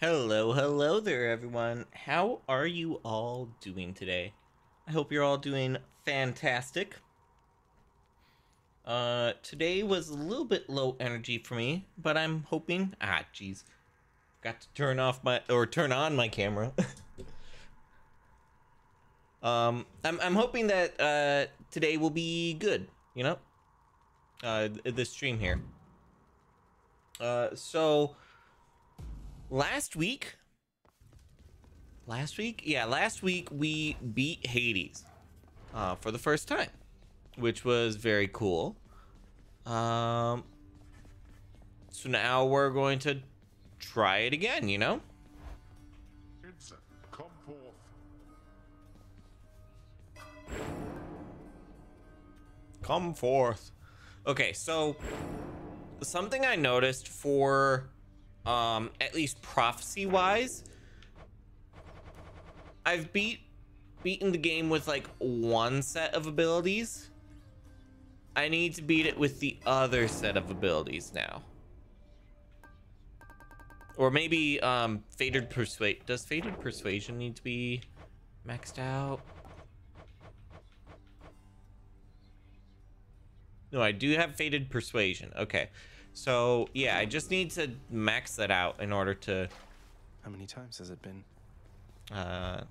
Hello, hello there, everyone. How are you all doing today? I hope you're all doing fantastic. Uh, today was a little bit low energy for me, but I'm hoping. Ah, jeez, got to turn off my or turn on my camera. um, I'm I'm hoping that uh today will be good. You know, uh, the stream here. Uh, so last week last week yeah last week we beat hades uh, for the first time which was very cool. Um so now we're going to try it again you know? Vincent, come forth. come forth. Okay so something i noticed for um at least prophecy wise i've beat beaten the game with like one set of abilities. I need to beat it with the other set of abilities now. Or maybe um fated persuade does Fated persuasion need to be maxed out? No i do have Fated persuasion. Okay so yeah, I just need to max that out in order to, How many times has it been? uh,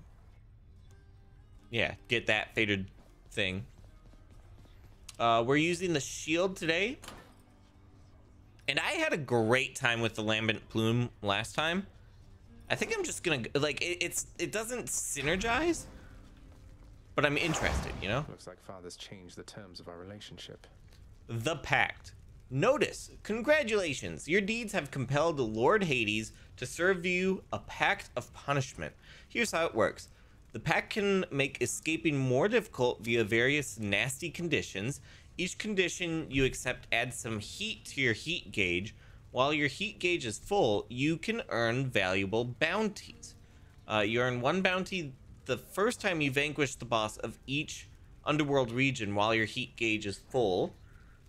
yeah, get that faded thing. Uh, we're using the shield today, and I had a great time with the lambent plume last time. I think I'm just gonna like it, it's it doesn't synergize, but I'm interested, you know. Looks like Father's changed the terms of our relationship. The Pact. Notice, congratulations, your deeds have compelled Lord Hades to serve you a pact of punishment. Here's how it works the pact can make escaping more difficult via various nasty conditions. Each condition you accept adds some heat to your heat gauge. While your heat gauge is full, you can earn valuable bounties. Uh, you earn one bounty the first time you vanquish the boss of each underworld region while your heat gauge is full.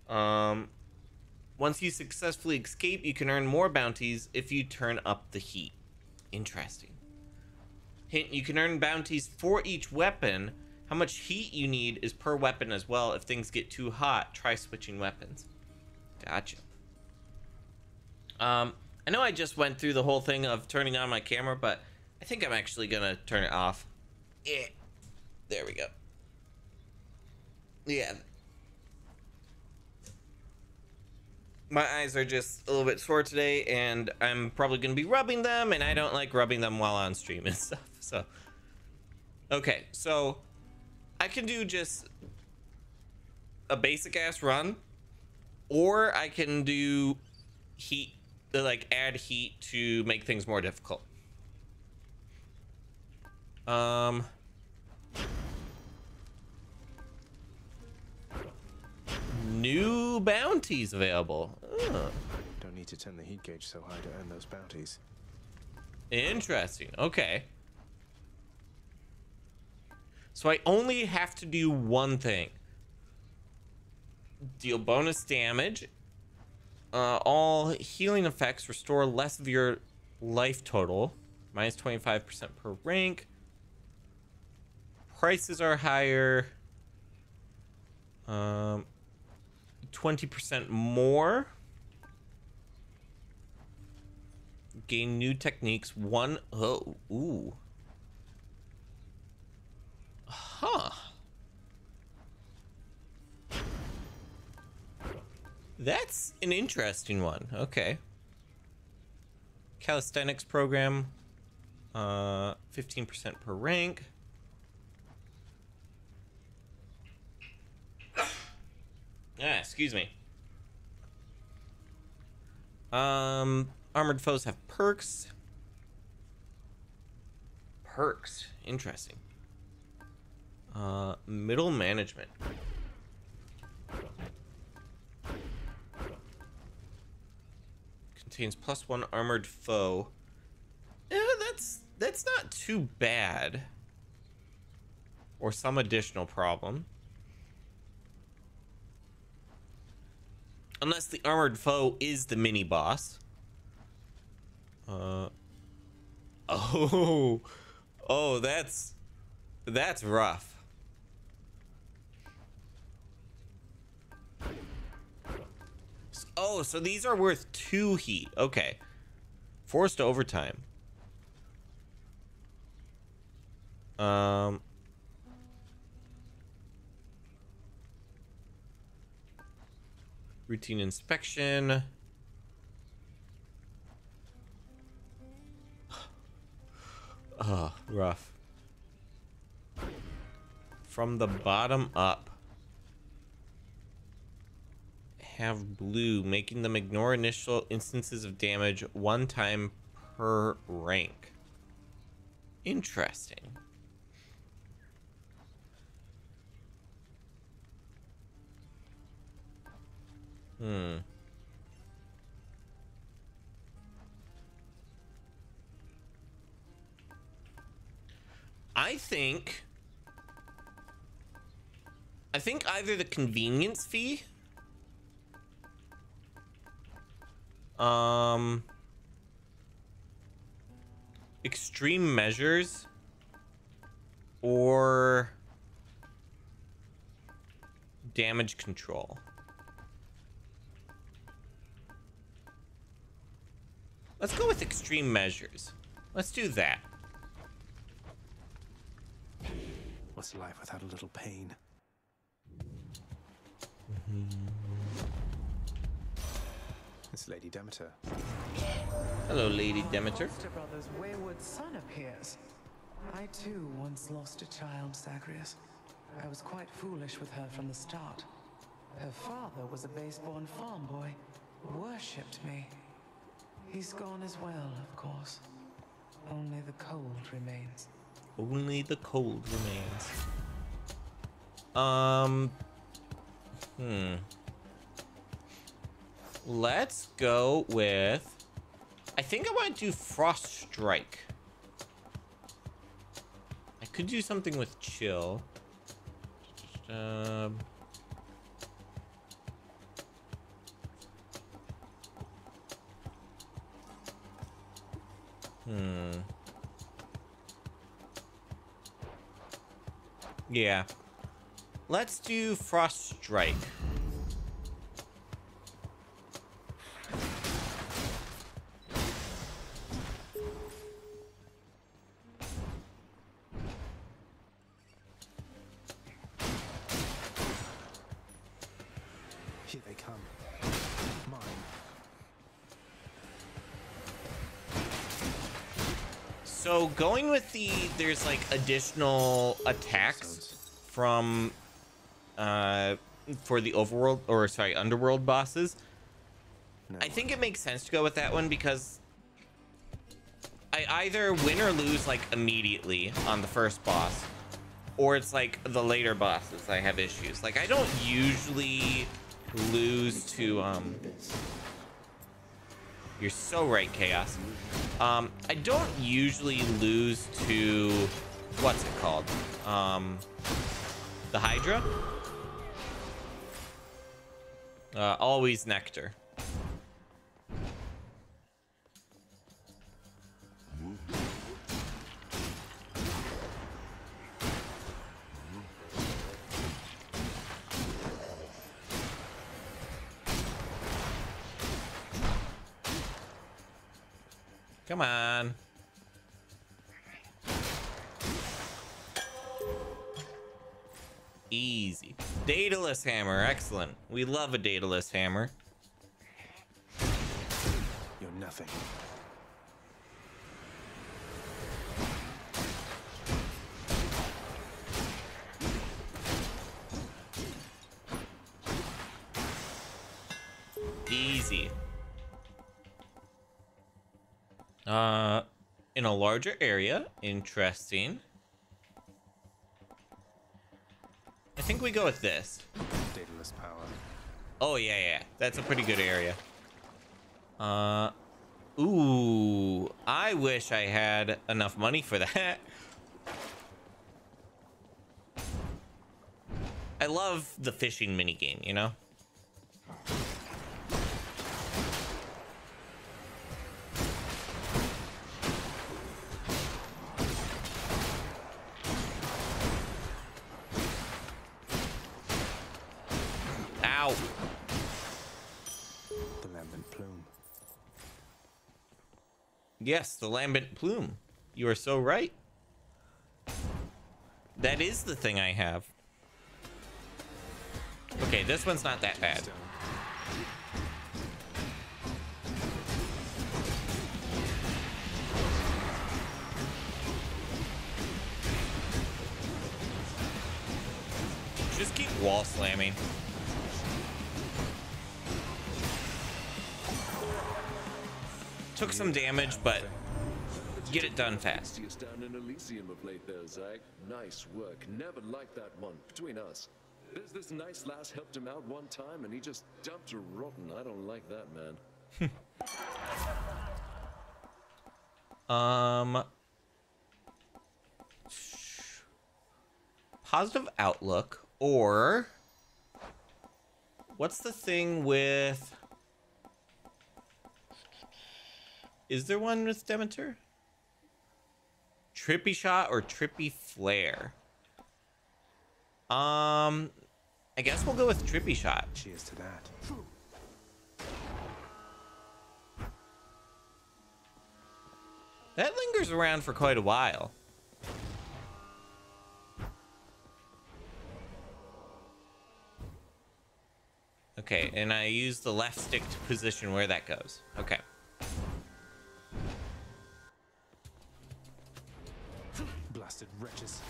Um, once you successfully escape, you can earn more bounties if you turn up the heat. Interesting. Hint, you can earn bounties for each weapon. How much heat you need is per weapon as well. If things get too hot, try switching weapons. Gotcha. Um, I know I just went through the whole thing of turning on my camera, but I think I'm actually gonna turn it off. Yeah. There we go. Yeah, my eyes are just a little bit sore today and i'm probably going to be rubbing them and i don't like rubbing them while on stream and stuff so. Okay so i can do just a basic ass run or i can do heat like add heat to make things more difficult. Um new bounties available. Oh, Don't need to turn the heat gauge so high to earn those bounties. interesting. Okay. So I only have to do one thing. Deal bonus damage. Uh, all healing effects restore less of your life total. Minus 25% per rank. Prices are higher. Um, 20% more. Gain new techniques. One oh ooh. Huh. That's an interesting one. Okay. Calisthenics program. Uh, 15% per rank. Ah, excuse me. Um, armored foes have perks. Perks, interesting. Uh, middle management. Contains plus one armored foe. Yeah, that's that's not too bad. Or some additional problem. Unless the armored foe is the mini boss. Uh, Oh, oh, that's that's rough. Oh, so these are worth two heat. Okay, forced overtime. Um. Routine inspection. Oh, rough. From the bottom up. Have blue, making them ignore initial instances of damage one time per rank. Interesting. Hmm. I think I think either the convenience fee um extreme measures or damage control. Let's go with extreme measures. Let's do that. What's life without a little pain? Mm-hmm. It's Lady Demeter. Hello, Lady Demeter. Foster brother's wayward son appears. I too once lost a child, Zagreus. I was quite foolish with her from the start. Her father was a base-born farm boy, worshipped me. He's gone as well, of course. Only the cold remains. Only the cold remains. Um. Hmm. Let's go with. I think I want to do Frost Strike. I could do something with Chill. Um. Hmm. Yeah. Let's do Frost Strike. Going with the there's like additional attacks from uh for the overworld or sorry underworld bosses. No. I think it makes sense to go with that one because I either win or lose like immediately on the first boss, or it's like the later bosses I have issues. Like I don't usually lose to um. You're so right, Chaos. Um, I don't usually lose to what's it called? Um, the Hydra. Uh, always Nectar. Come on. Easy. Daedalus hammer. Excellent. We love a Daedalus hammer. You're nothing. Easy. Uh, in a larger area. Interesting. I think we go with this. Power. Oh, yeah, yeah. That's a pretty good area. Uh, ooh. I wish I had enough money for that. I love the fishing minigame, you know? Yes, the lambent plume. You are so right. That is the thing I have. Okay, this one's not that bad. Just keep wall slamming. Took some damage, but get it done fast. Down in Elysium of late there, Zag. Nice work. Never liked that one. Between us. There's this nice lass helped him out one time and he just dumped her rotten. I don't like that, man. Um, positive outlook, or what's the thing with? Is there one with Demeter? Trippy shot or trippy flare? Um, I guess we'll go with trippy shot. Cheers to that. That lingers around for quite a while. Okay, and I use the left stick to position where that goes. Okay. Blasted wretches.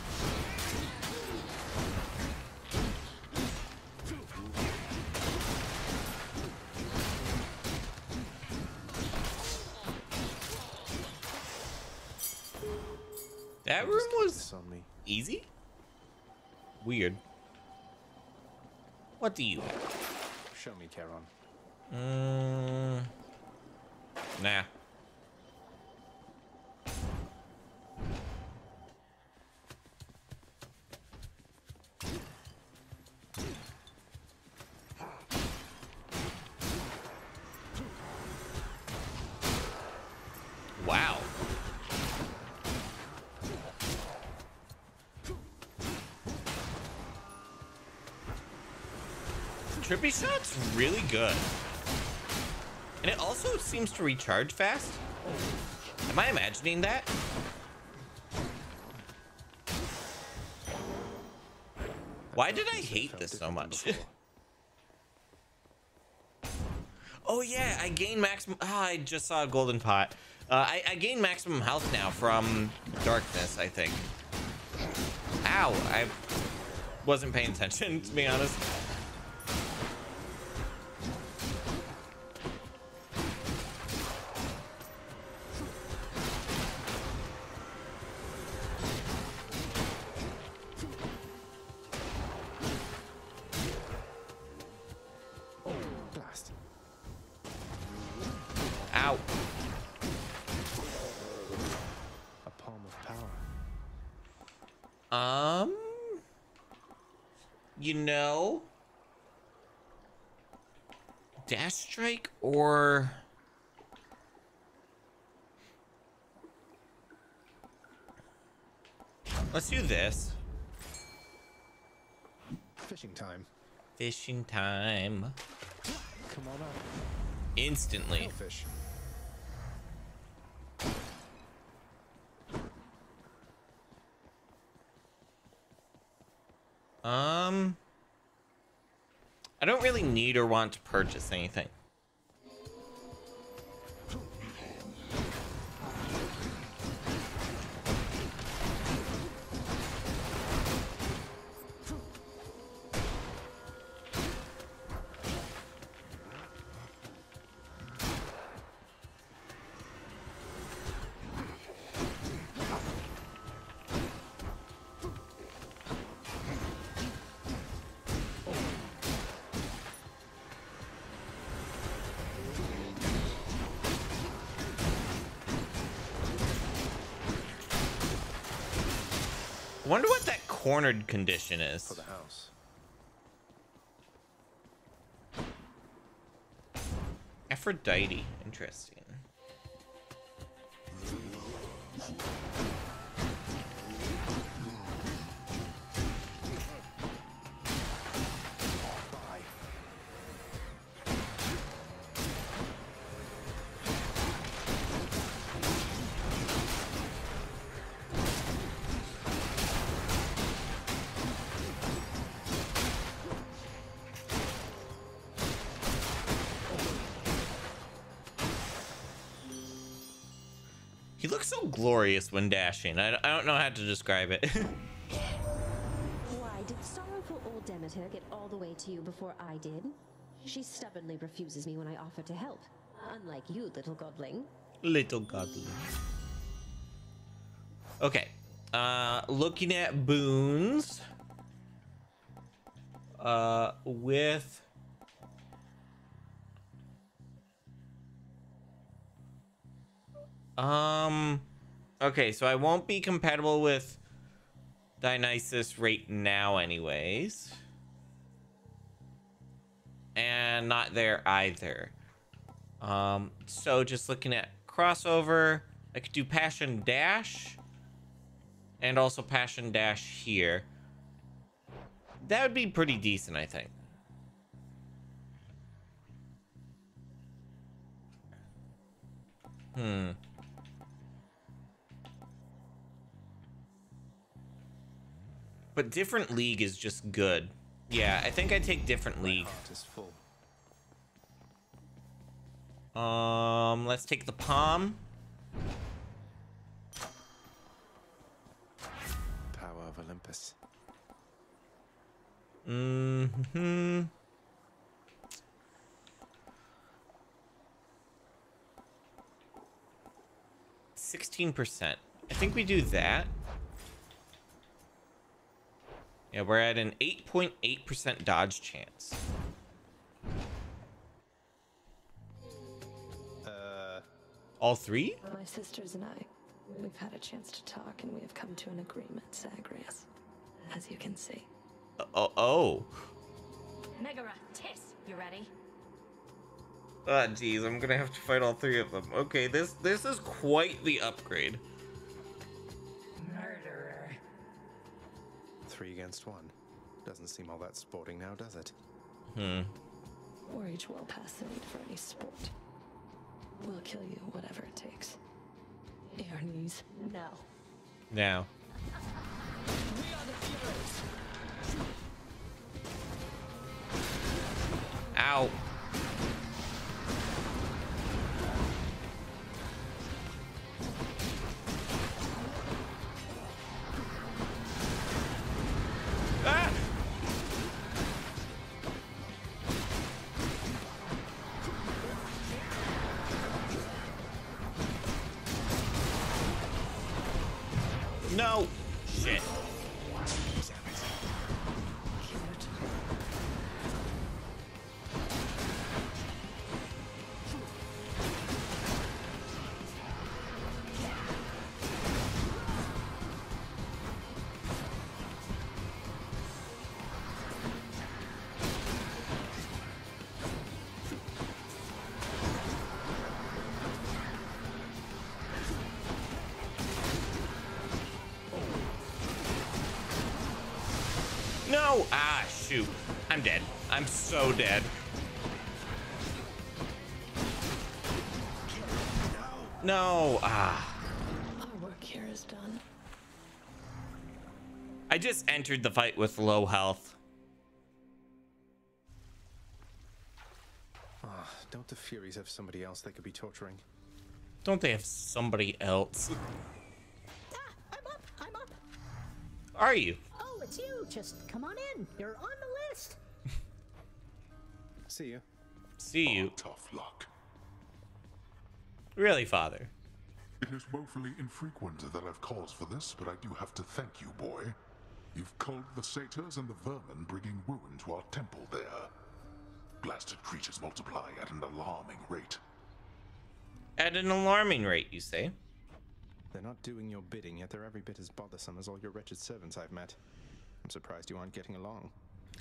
That room was on me. easy? Weird. What do you have? Show me, Charon. Mm, nah. Really good. And it also seems to recharge fast. Am I imagining that? Why did I hate this so much? oh yeah, I gain maximum. Ah, I just saw a golden pot. Uh, I, I gain maximum health now from darkness. I think. Ow! I wasn't paying attention to be honest. Fishing time Come on up. instantly. Fish. Um, I don't really need or want to purchase anything. Cornered condition is. For the house. Aphrodite. Interesting. When dashing. I, I don't know how to describe it. Why did sorrowful old Demeter get all the way to you before I did? She stubbornly refuses me when I offer to help. Unlike you, little godling. Little godling. Okay. Uh, looking at boons. Uh, with. Um. Okay, so I won't be compatible with Dionysus right now, anyways. And not there either. Um, so just looking at crossover, I could do Passion Dash and also Passion Dash here. That would be pretty decent, I think. Hmm. But different league is just good. Yeah, I think I take different league. Um, let's take the palm. Power of Olympus. Mm-hmm. Sixteen percent. I think we do that. Yeah, we're at an eight point eight percent dodge chance. Uh, All three? My sisters and I, we've had a chance to talk and we have come to an agreement, Zagreus. As you can see. Oh, oh. Megaera, Tiss, you ready? Ah, jeez, I'm gonna have to fight all three of them. Okay, this this is quite the upgrade. Three against one. Doesn't seem all that sporting now, does it? Hmm. We're each well past the need for any sport. We'll kill you, whatever it takes. Your knees. Now. Now. Ow. I'm so dead. No! Ah. Our work here is done. I just entered the fight with low health. Ah, don't the Furies have somebody else they could be torturing? Don't they have somebody else? Ah, I'm up. I'm up. Are you? Oh, it's you. Just come on in. You're on the list. See you. See oh, you. Tough luck. Really, father? It is woefully infrequent that I've cause for this, but I do have to thank you, boy. You've culled the satyrs and the vermin, bringing ruin to our temple there. Blasted creatures multiply at an alarming rate. At an alarming rate, you say? They're not doing your bidding, yet they're every bit as bothersome as all your wretched servants I've met. I'm surprised you aren't getting along.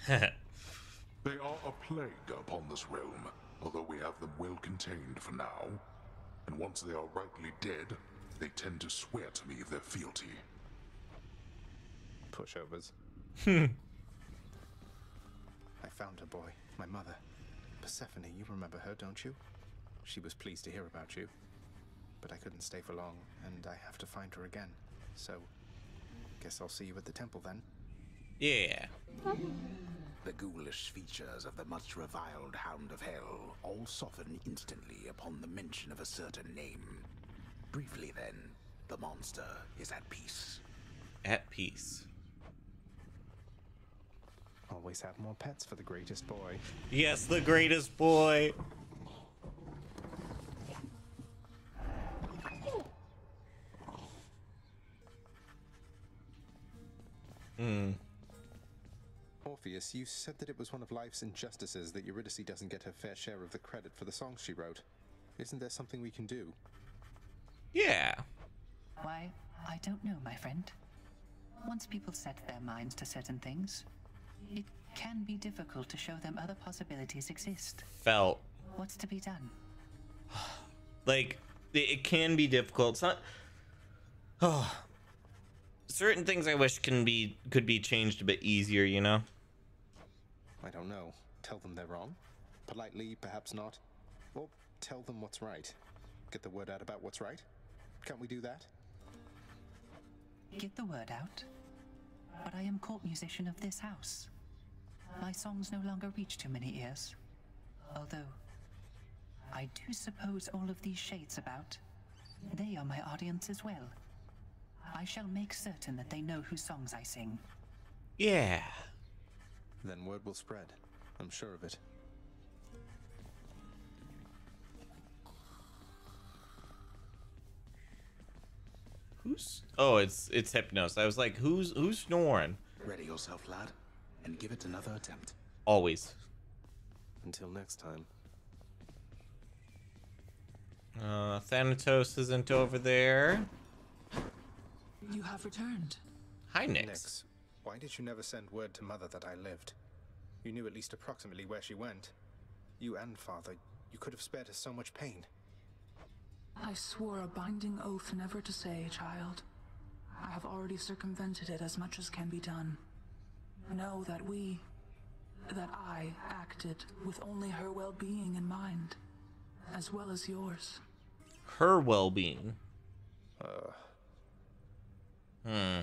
They are a plague upon this realm, although we have them well contained for now. And once they are rightly dead, they tend to swear to me their fealty. Pushovers. Hmm. I found her, boy. My mother. Persephone, you remember her, don't you? She was pleased to hear about you. But I couldn't stay for long, and I have to find her again. So, guess I'll see you at the temple then. yeah. The ghoulish features of the much reviled Hound of Hell all soften instantly upon the mention of a certain name. Briefly, then, the monster is at peace. At peace. Always have more pets for the greatest boy. Yes, the greatest boy. Hmm. Orpheus, you said that it was one of life's injustices that Eurydice doesn't get her fair share of the credit for the songs she wrote. Isn't there something we can do? Yeah. Why, I don't know, my friend. Once people set their minds to certain things, it can be difficult to show them other possibilities exist. Felt What's to be done? like it, it can be difficult. It's not. Oh, certain things I wish can be could be changed a bit easier. You know. I don't know. Tell them they're wrong? Politely, perhaps not. Or tell them what's right. Get the word out about what's right? Can't we do that? Get the word out. But I am court musician of this house. My songs no longer reach too many ears. Although, I do suppose all of these shades about, they are my audience as well. I shall make certain that they know whose songs I sing. Yeah. Then word will spread. I'm sure of it. Who's? Oh, it's it's Hypnos. I was like, who's who's snoring? Ready yourself, lad, and give it another attempt. Always. Until next time. Uh, Thanatos isn't over there. You have returned. Hi, Nyx. Nyx, why did you never send word to Mother that I lived? You knew at least approximately where she went. You and Father, you could have spared us so much pain. I swore a binding oath never to say, child. I have already circumvented it as much as can be done. Know that we, that I acted with only her well-being in mind, as well as yours. Her well-being. Uh, Hmm.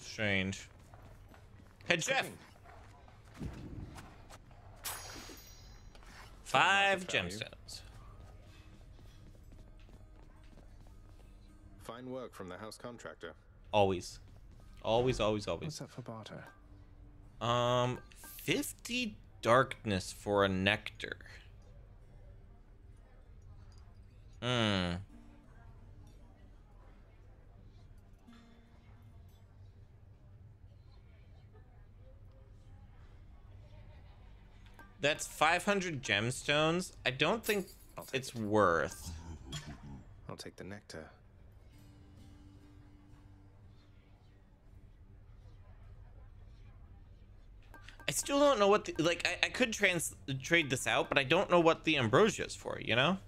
Strange. Head chef. Five gemstones. fine work from the house contractor. Always. Always, always, always. What's up for barter? Um, 50 darkness for a nectar. Hmm. That's 500 gemstones. I don't think it's worth. I'll take the nectar. I still don't know what the, like I, I could trans trade this out, but I don't know what the ambrosia is for, you know?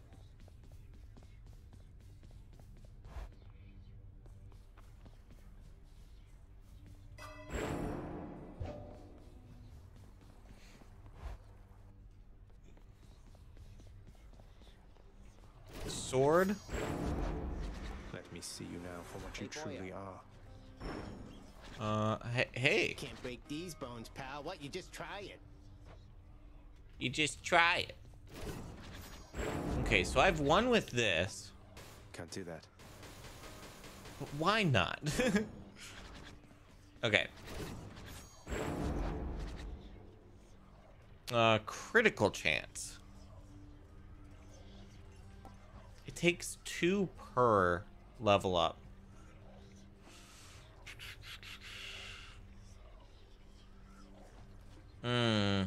Sword? Let me see you now for what you truly are. Uh, hey, hey, Can't break these bones, pal. What? You just try it. you just try it. Okay, so I've won with this. Can't do that. Why not? okay. Uh, critical chance. It takes two per level up. Hmm.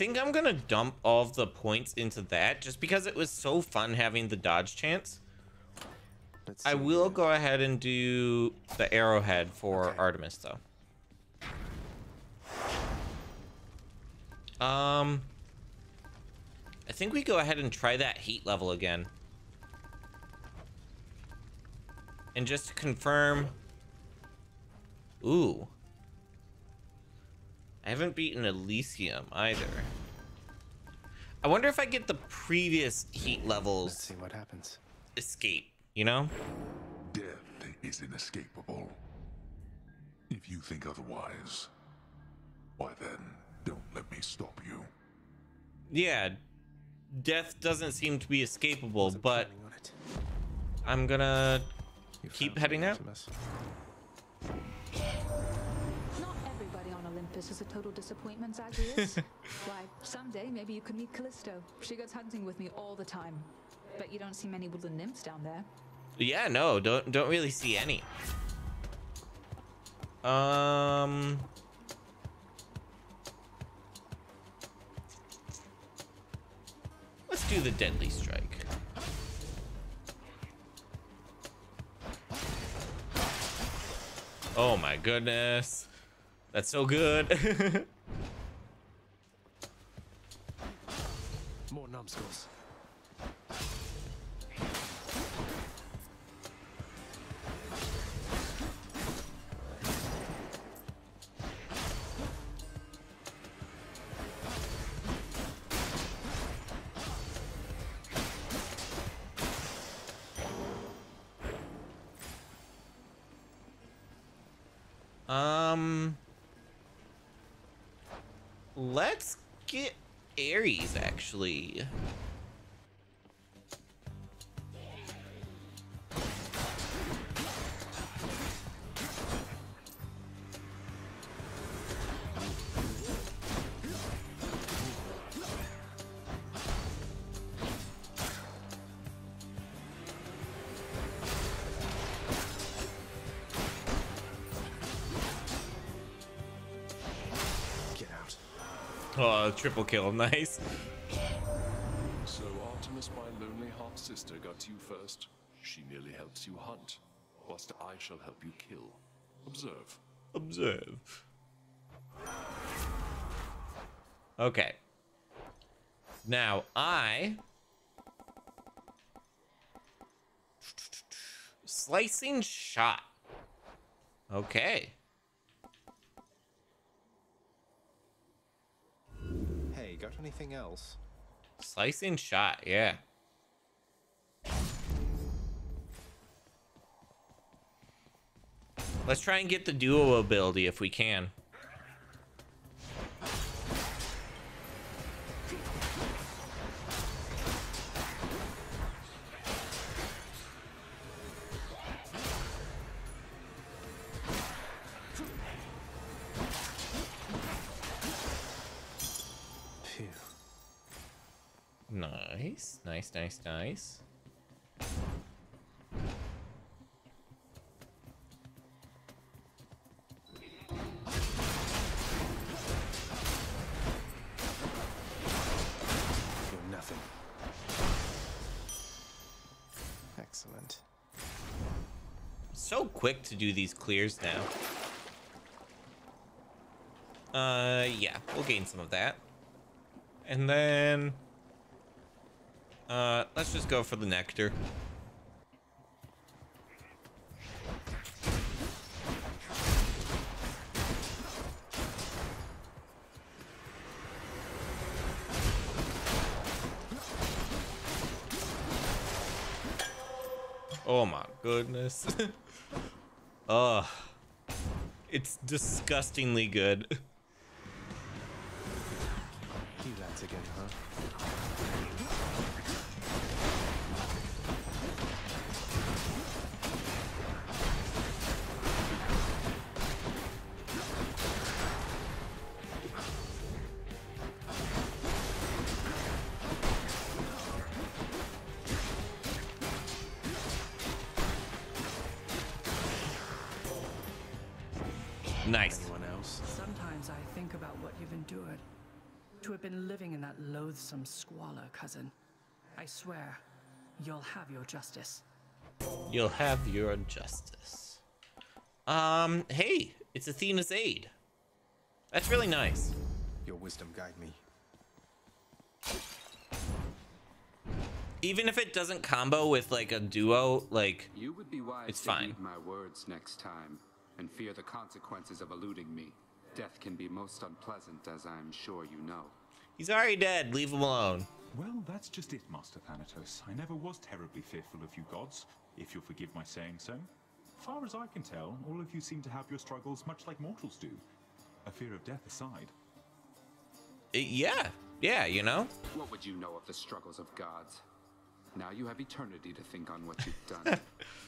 Think I'm gonna dump all of the points into that just because it was so fun having the dodge chance. Let's I will here. go ahead and do the arrowhead for Okay. Artemis though. Um, I think we go ahead and try that heat level again. And just to confirm, ooh, I haven't beaten Elysium either. I wonder if I get the previous heat levels. Let's see what happens. Escape, you know? Death is inescapable. If you think otherwise, why then, don't let me stop you. Yeah, death doesn't seem to be escapable, but I'm gonna keep heading out. Not everybody on Olympus is a total disappointment, Zagreus. Why, someday maybe you could meet Callisto. She goes hunting with me all the time. But you don't see many woodland nymphs down there. Yeah, no, don't don't really see any. Um Let's do the deadly strike. Oh my goodness. That's so good. More numbskulls. Ares actually. Oh, triple kill, nice. You first. She merely helps you hunt, whilst I shall help you kill. Observe. Observe. Okay. Now I slicing shot. Okay. Hey, got anything else? Slicing shot, yeah. Let's try and get the duo ability if we can. Nice, nice, nice, nice. Quick to do these clears now. Uh, yeah, we'll gain some of that. And then... Uh, let's just go for the nectar. Oh my goodness. Ugh. It's disgustingly good. Lads again, huh? Loathsome squalor, cousin. I swear, you'll have your justice. You'll have your justice. Um, hey, it's Athena's aid. That's really nice. Your wisdom guide me. Even if it doesn't combo with like a duo, like You would be wise It's to fine. my words next time and fear the consequences of eluding me. Death can be most unpleasant, as I'm sure you know. He's already dead. Leave him alone. Well, that's just it, Master Thanatos. I never was terribly fearful of you gods, if you'll forgive my saying so. Far as I can tell, all of you seem to have your struggles much like mortals do. A fear of death aside. Uh, yeah, yeah, you know? What would you know of the struggles of gods? Now you have eternity to think on what you've done.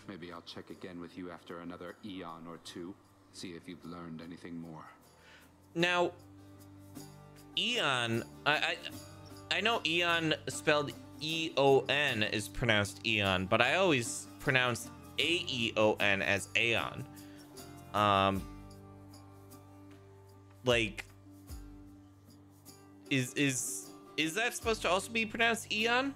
Maybe I'll check again with you after another eon or two, see if you've learned anything more. Now, Eon, I, I, I know Eon spelled E O N is pronounced Eon, but I always pronounce A E O N as Aeon. Um, like, is is is that supposed to also be pronounced Eon?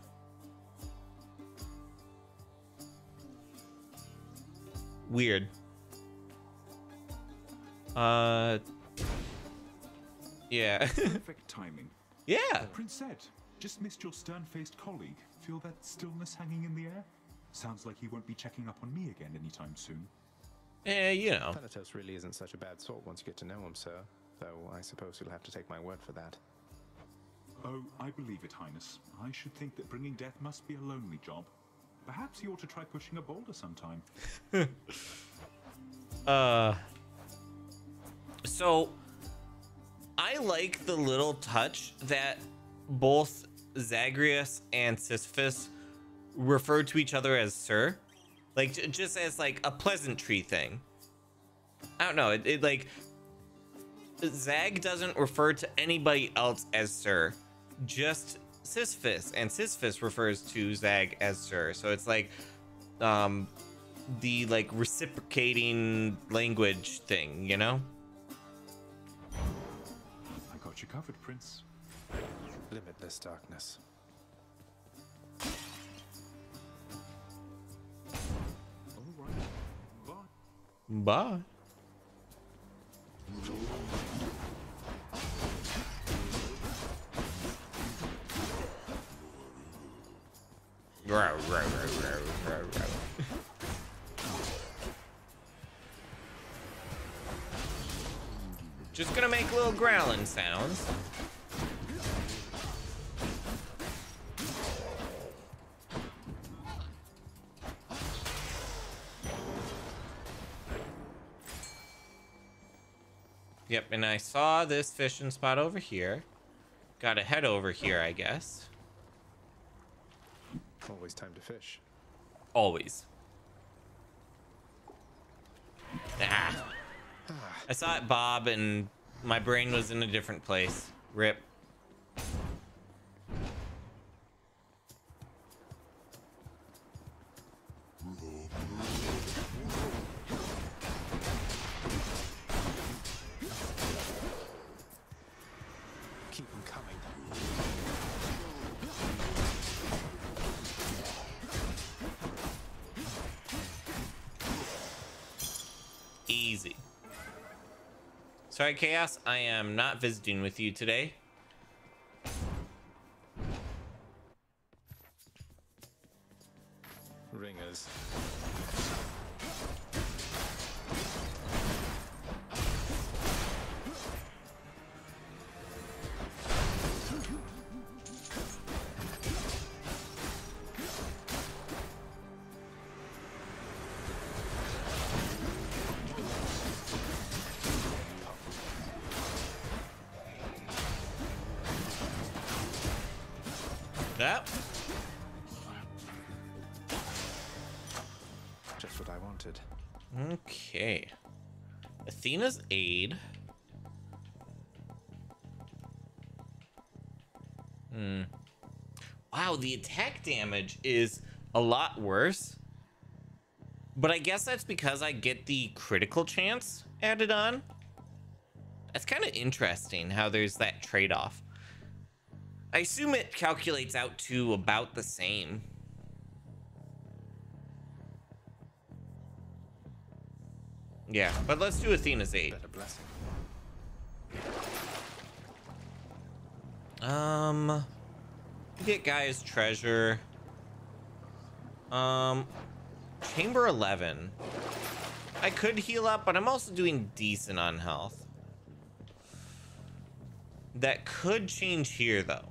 Weird. Uh. Yeah. Perfect timing. Yeah. Prince said, just missed your stern-faced colleague. Feel that stillness hanging in the air? Sounds like he won't be checking up on me again anytime soon. Eh, you know. Thanatos really isn't such a bad sort once you get to know him, sir. Though I suppose you'll have to take my word for that. Oh, I believe it, Highness. I should think that bringing death must be a lonely job. Perhaps you ought to try pushing a boulder sometime. Uh. So, I like the little touch that both Zagreus and Sisyphus refer to each other as Sir, like just as like a pleasantry thing. I don't know. It, it like Zag doesn't refer to anybody else as Sir, just Sisyphus, and Sisyphus refers to Zag as Sir. So it's like, um, the like reciprocating language thing, you know? I got you covered, Prince. Limitless darkness. All right. Bye. Bye. Row, row, row, row, row, row. Just gonna make little growling sounds. Yep, and I saw this fishing spot over here. Gotta head over here, I guess. Always time to fish. Always. Ah. I saw it bob and my brain was in a different place. Rip. Sorry, Chaos. I am not visiting with you today. Ringers. Athena's aid. Hmm. Wow, the attack damage is a lot worse. But I guess that's because I get the critical chance added on. That's kind of interesting how there's that trade-off. I assume it calculates out to about the same. Yeah, but let's do Athena's aid. Blessing. Um, get Guy's treasure. Um, chamber 11. I could heal up, but I'm also doing decent on health. that could change here, though.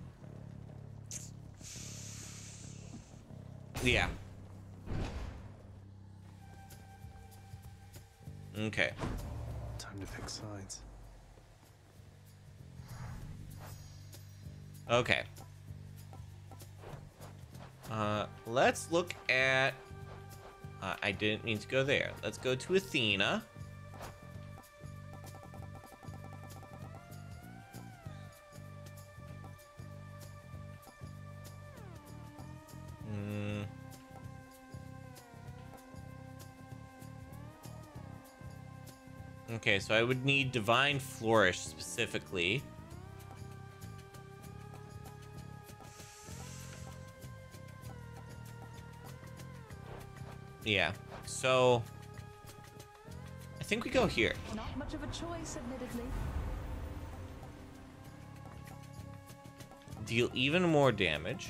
Yeah. Okay. Time to pick sides. Okay. Uh, let's look at... Uh, I didn't mean to go there. Let's go to Athena. Okay, so I would need Divine Flourish specifically. Yeah. So I think we go here. Not much of a choice, admittedly. Deal even more damage.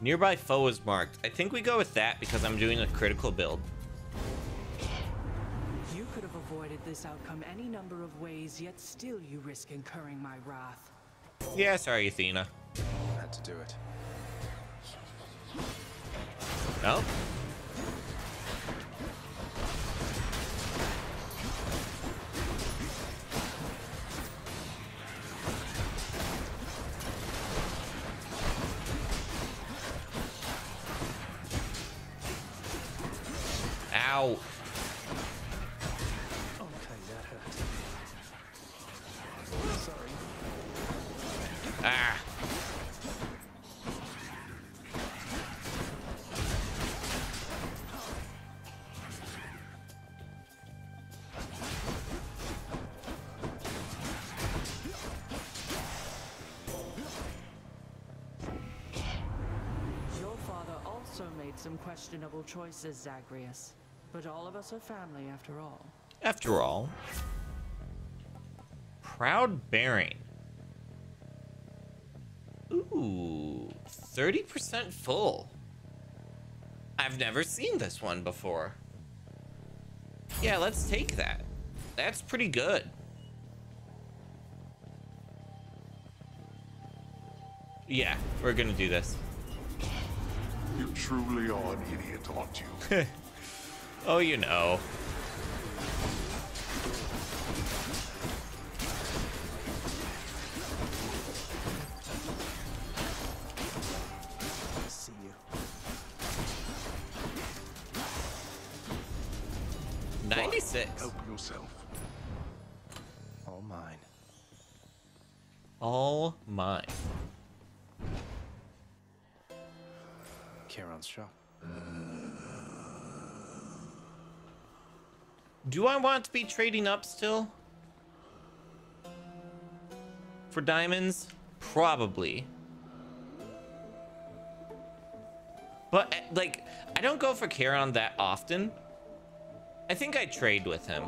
Nearby foe is marked. I think we go with that because I'm doing a critical build. You could have avoided this outcome any number of ways, yet still you risk incurring my wrath. Yeah, sorry, Athena. Had to do it. No? Ow. Some questionable choices, Zagreus. But all of us are family after all. After all. Proud Bearing. Ooh, 30% full. I've never seen this one before. Yeah, let's take that. That's pretty good. Yeah, we're gonna do this. Truly are an idiot, aren't you? oh, you know. Want to be trading up still? For diamonds? Probably. But, eh, like, I don't go for Charon that often. I think I trade with him.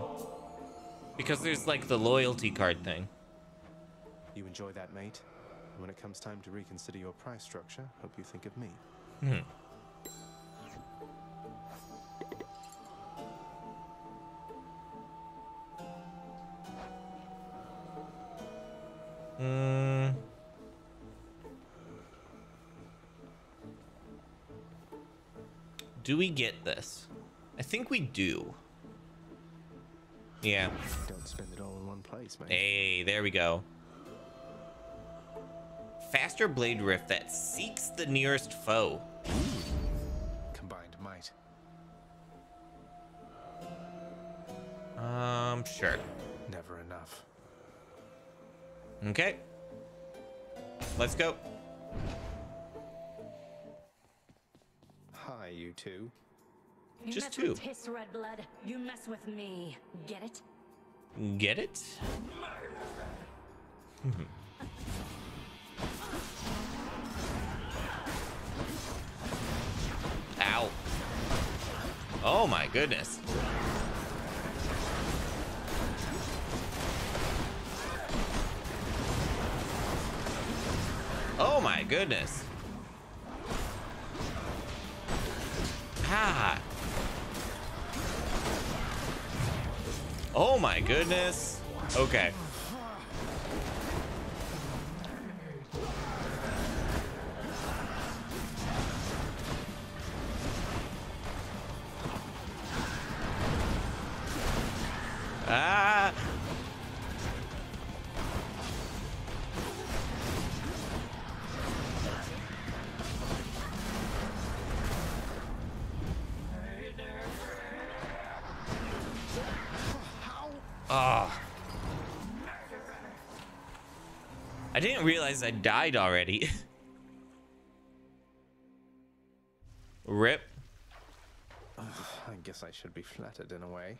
Because there's, like, the loyalty card thing. You enjoy that, mate? When it comes time to reconsider your price structure, hope you think of me. Hmm. Hmm. Do we get this? I think we do. Yeah. Don't spend it all in one place, mate. Hey, there we go. Faster blade rift that seeks the nearest foe. Combined might. Um, sure. Never enough. Okay. Let's go. Hi, you two. You Just mess two. With Tiss Red Blood, you mess with me. Get it? Get it? Mhm. Ow. Oh my goodness. Oh my goodness. Ah. Oh my goodness. Okay. Didn't realize I died already. Rip. I guess I should be flattered in a way.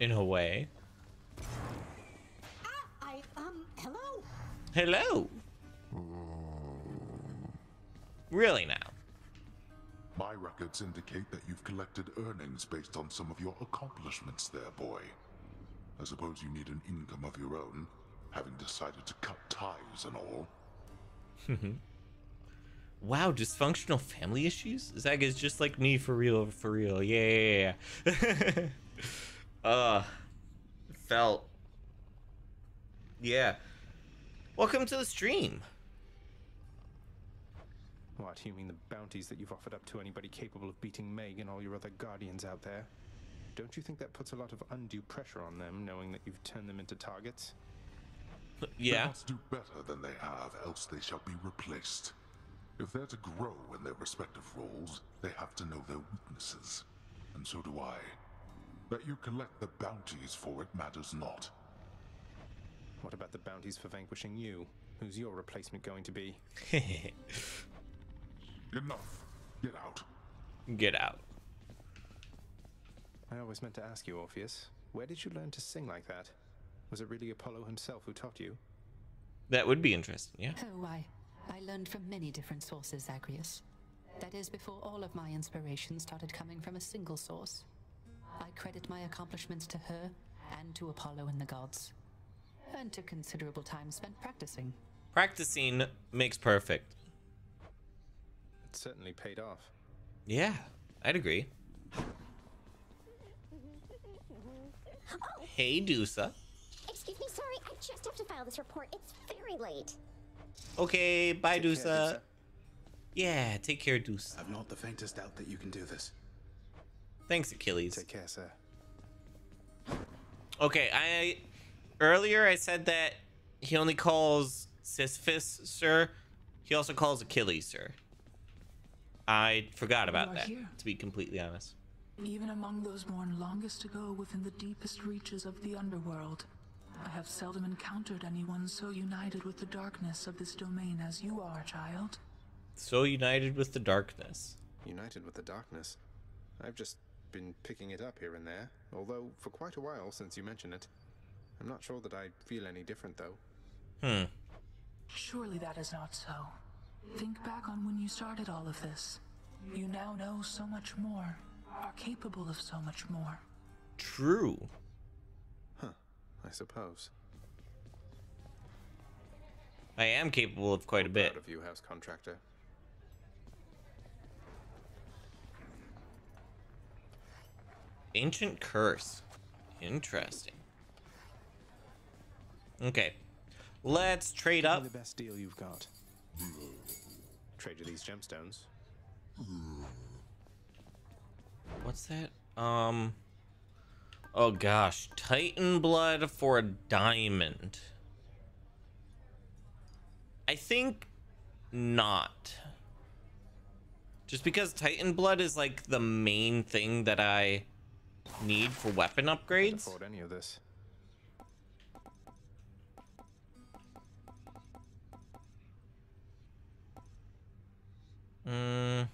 In a way. I, um, hello? Hello. Really now? My records indicate that you've collected earnings based on some of your accomplishments there, boy. I suppose you need an income of your own, having decided to cut ties and all. wow, dysfunctional family issues? Zag is just like me for real, for real. Yeah, yeah, yeah. uh, felt. Yeah. Welcome to the stream. What, you mean the bounties that you've offered up to anybody capable of beating Meg and all your other guardians out there? Don't you think that puts a lot of undue pressure on them, knowing that you've turned them into targets? They must do better than they have, else they shall be replaced. If they're to grow in their respective roles, they have to know their weaknesses. And so do I. That you collect the bounties for it matters not. What about the bounties for vanquishing you? Who's your replacement going to be? Enough. Get out. Get out. I always meant to ask you, Orpheus, where did you learn to sing like that? Was it really Apollo himself who taught you? That would be interesting, yeah. Oh, I, I learned from many different sources, Zagreus. That is, before all of my inspiration started coming from a single source. I credit my accomplishments to her and to Apollo and the gods. And to considerable time spent practicing. Practicing makes perfect. It certainly paid off. Yeah, I'd agree. Hey, Dusa. Excuse me, sorry, I just have to file this report. It's very late. Okay, bye, Take care, Dusa. Dusa. Yeah, take care, Dusa. I've not the faintest doubt that you can do this. Thanks, Achilles. Take care, sir. Okay, I earlier I said that he only calls Sisyphus sir. He also calls Achilles sir. I forgot about that, here. to be completely honest. Even among those born longest ago within the deepest reaches of the underworld, I have seldom encountered anyone so united with the darkness of this domain as you are, child. So united with the darkness. United with the darkness. I've just been picking it up here and there, although for quite a while since you mentioned it. I'm not sure that I feel any different, though. Hmm. Surely that is not so. Think back on when you started all of this. You now know so much more, are capable of so much more. True. Huh, I suppose. I am capable of quite a bit. Of you, house contractor. Ancient curse. Interesting. Okay. Let's trade up. the best deal you've got. Trade you these gemstones. What's that? Um. Oh gosh, Titan blood for a diamond. I think not. Just because Titan blood is like the main thing that I need for weapon upgrades. Can't any of this. Mm.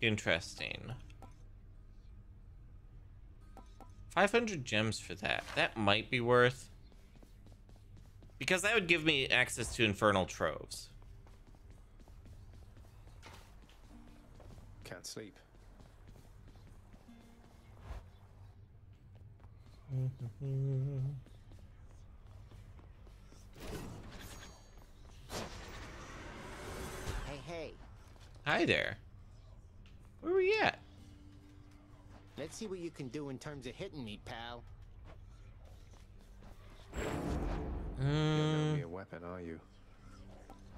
Interesting. 500 gems for that. That might be worth. Because that would give me access to infernal troves. Can't sleep. Hey, hey, Hi there. Where were you at? let's see what you can do in terms of hitting me, pal. You're Mm, not a weapon, are you?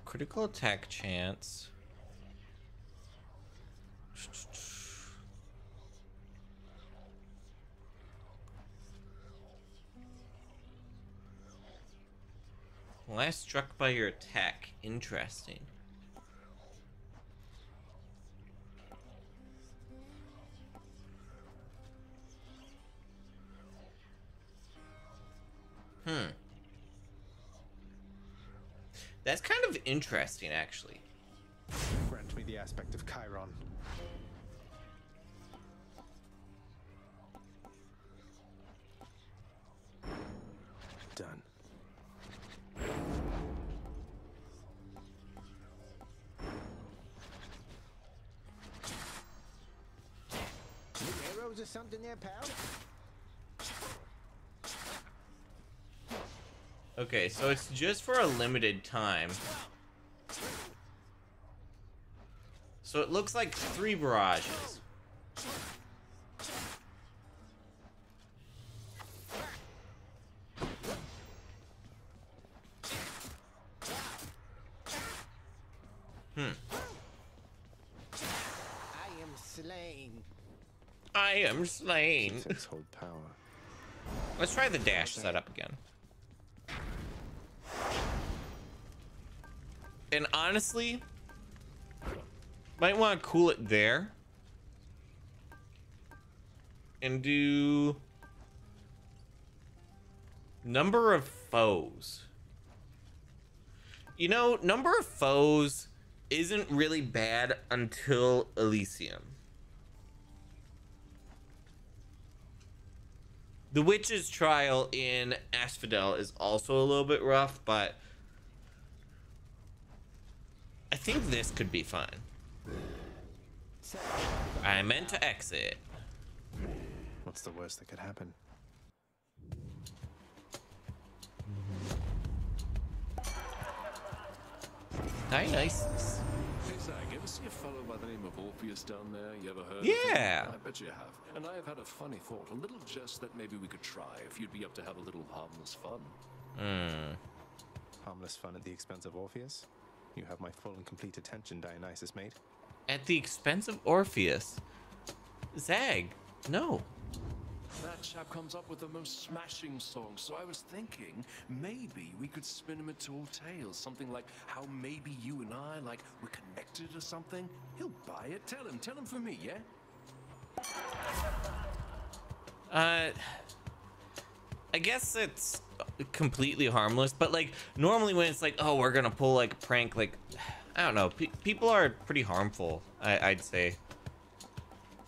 critical attack chance. Last struck by your attack. Interesting. Hmm. That's kind of interesting, actually. Grant me the aspect of Chiron. Done. New arrows or something there, pal? Okay, so it's just for a limited time. So it looks like three barrages. Hmm. I am slain. I am slain. Six hold power. Let's try the dash setup again. And honestly, might want to cool it there. And do number of foes. You know, number of foes isn't really bad until Elysium. The Witch's Trial in Asphodel is also a little bit rough, but I think this could be fun. I meant to exit. What's the worst that could happen? Dionysus. Hey, Zag, ever see a fellow by the name of Orpheus down there? You ever heard of Yeah. him? I bet you have. And I have had a funny thought, a little jest that maybe we could try if you'd be up to have a little harmless fun. Hmm. Harmless fun at the expense of Orpheus? You have my full and complete attention, Dionysus, mate. At the expense of Orpheus. Zag, no. That chap comes up with the most smashing songs, so I was thinking maybe we could spin him a tall tale, something like how maybe you and I, like, we're connected or something. He'll buy it. Tell him, tell him for me, yeah? Uh, I guess it's completely harmless, but like normally when it's like, oh, we're gonna pull like a prank, like I don't know, pe people are pretty harmful. I I'd say.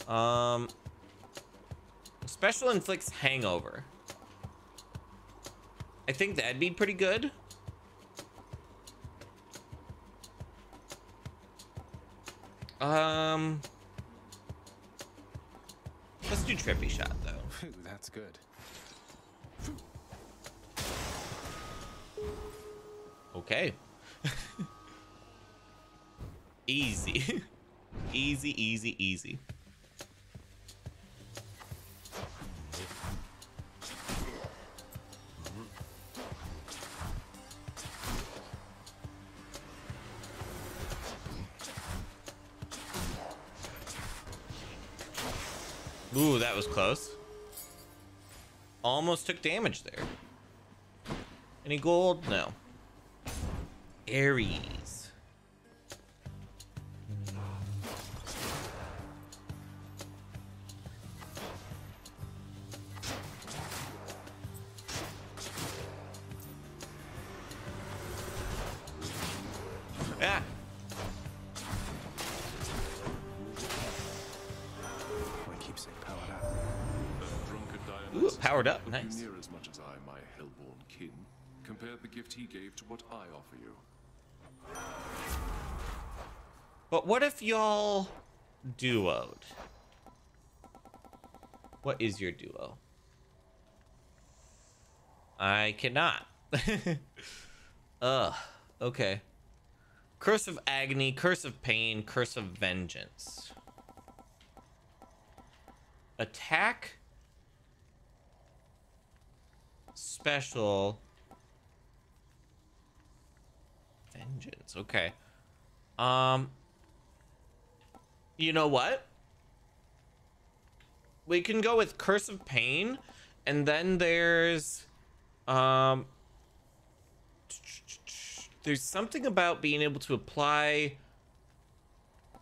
Um, special inflicts hangover. I think that'd be pretty good. Um, let's do trippy shot though. That's good. Okay. easy. easy, easy, easy. Ooh, that was close. Almost took damage there. Any gold? No. Ares. Ah. My keepsake powered up. That drunkard Ooh, powered up, nice. Near as much as I, my hellborn kin. Compare the gift he gave to what I offer you. But what if y'all duoed? What is your duo? I cannot. Ugh. Okay. Curse of agony, curse of pain, curse of vengeance. Attack. Special. Vengeance. Okay. Um. You know what? We can go with Curse of Pain, and then there's um there's something about being able to apply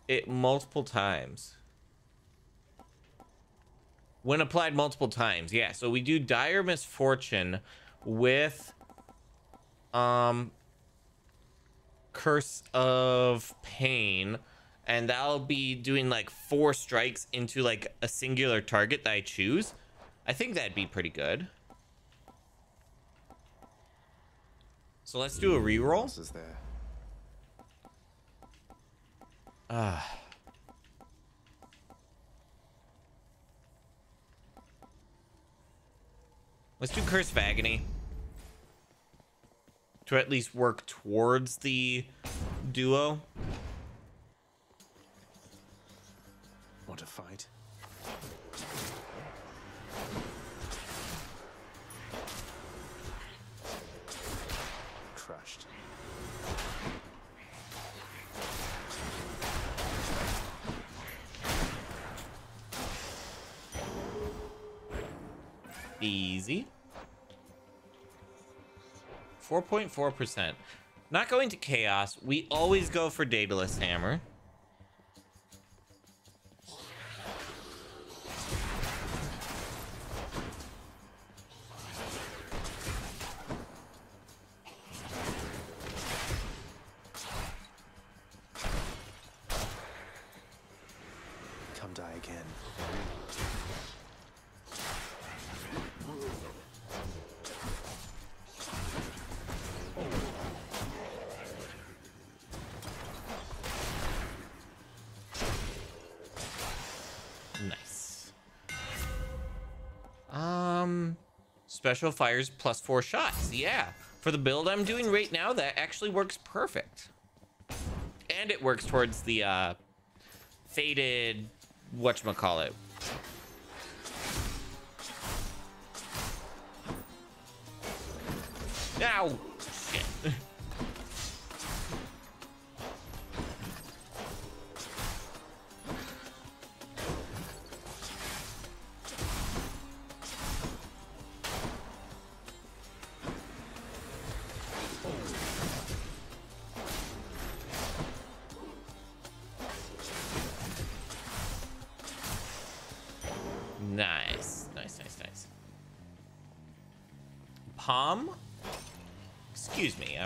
it multiple times. When applied multiple times, yeah. So we do dire misfortune with um curse of pain and that'll be doing like four strikes into like a singular target that I choose. I think that'd be pretty good. So let's do a reroll. Is there? Ah. Let's do Curse of Agony. To at least work towards the duo. Want to fight? Crushed. Easy. 4.4%. Not going to Chaos. We always go for Daedalus Hammer. Special fires plus four shots. Yeah. For the build I'm doing right now, that actually works perfect. And it works towards the, uh, faded, whatchamacallit. Ow! Shit.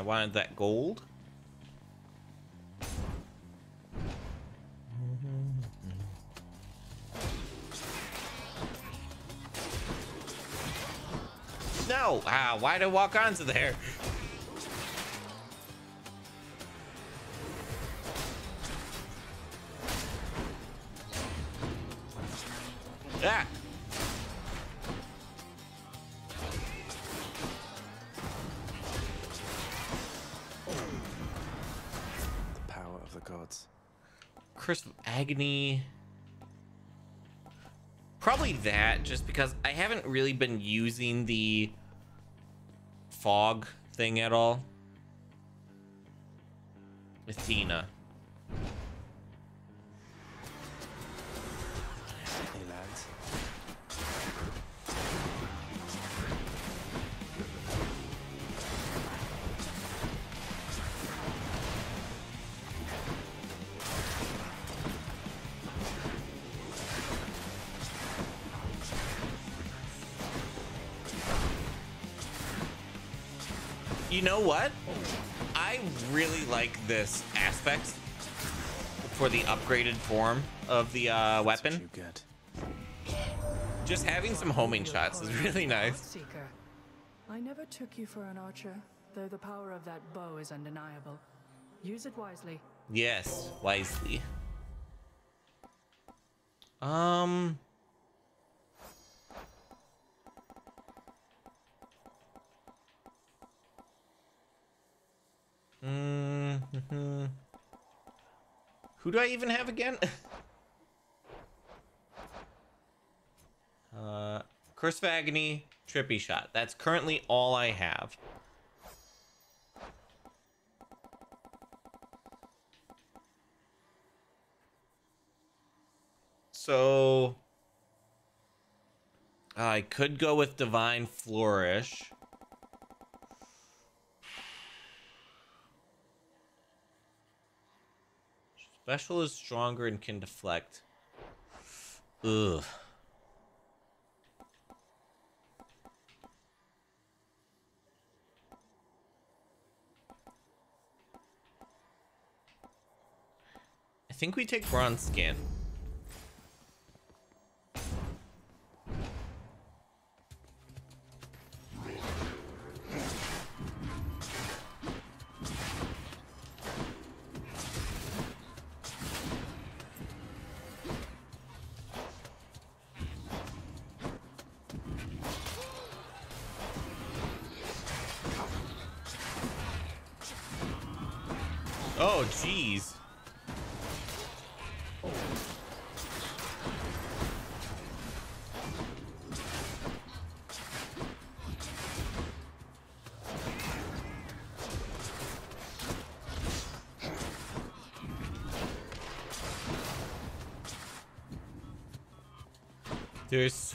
wanted that gold. No! Ah, why'd I walk onto there? Agony. Probably that, just because I haven't really been using the fog thing at all. Know what? I really like this aspect for the upgraded form of the uh, weapon. Good. Just having some homing shots is really nice. Seeker. I never took you for an archer, though the power of that bow is undeniable. Use it wisely. Yes, wisely. Um. Who do I even have again? uh, Curse of Agony, Trippy Shot. That's currently all I have. So I could go with Divine Flourish. Special is stronger and can deflect. Ugh. I think we take bronze skin.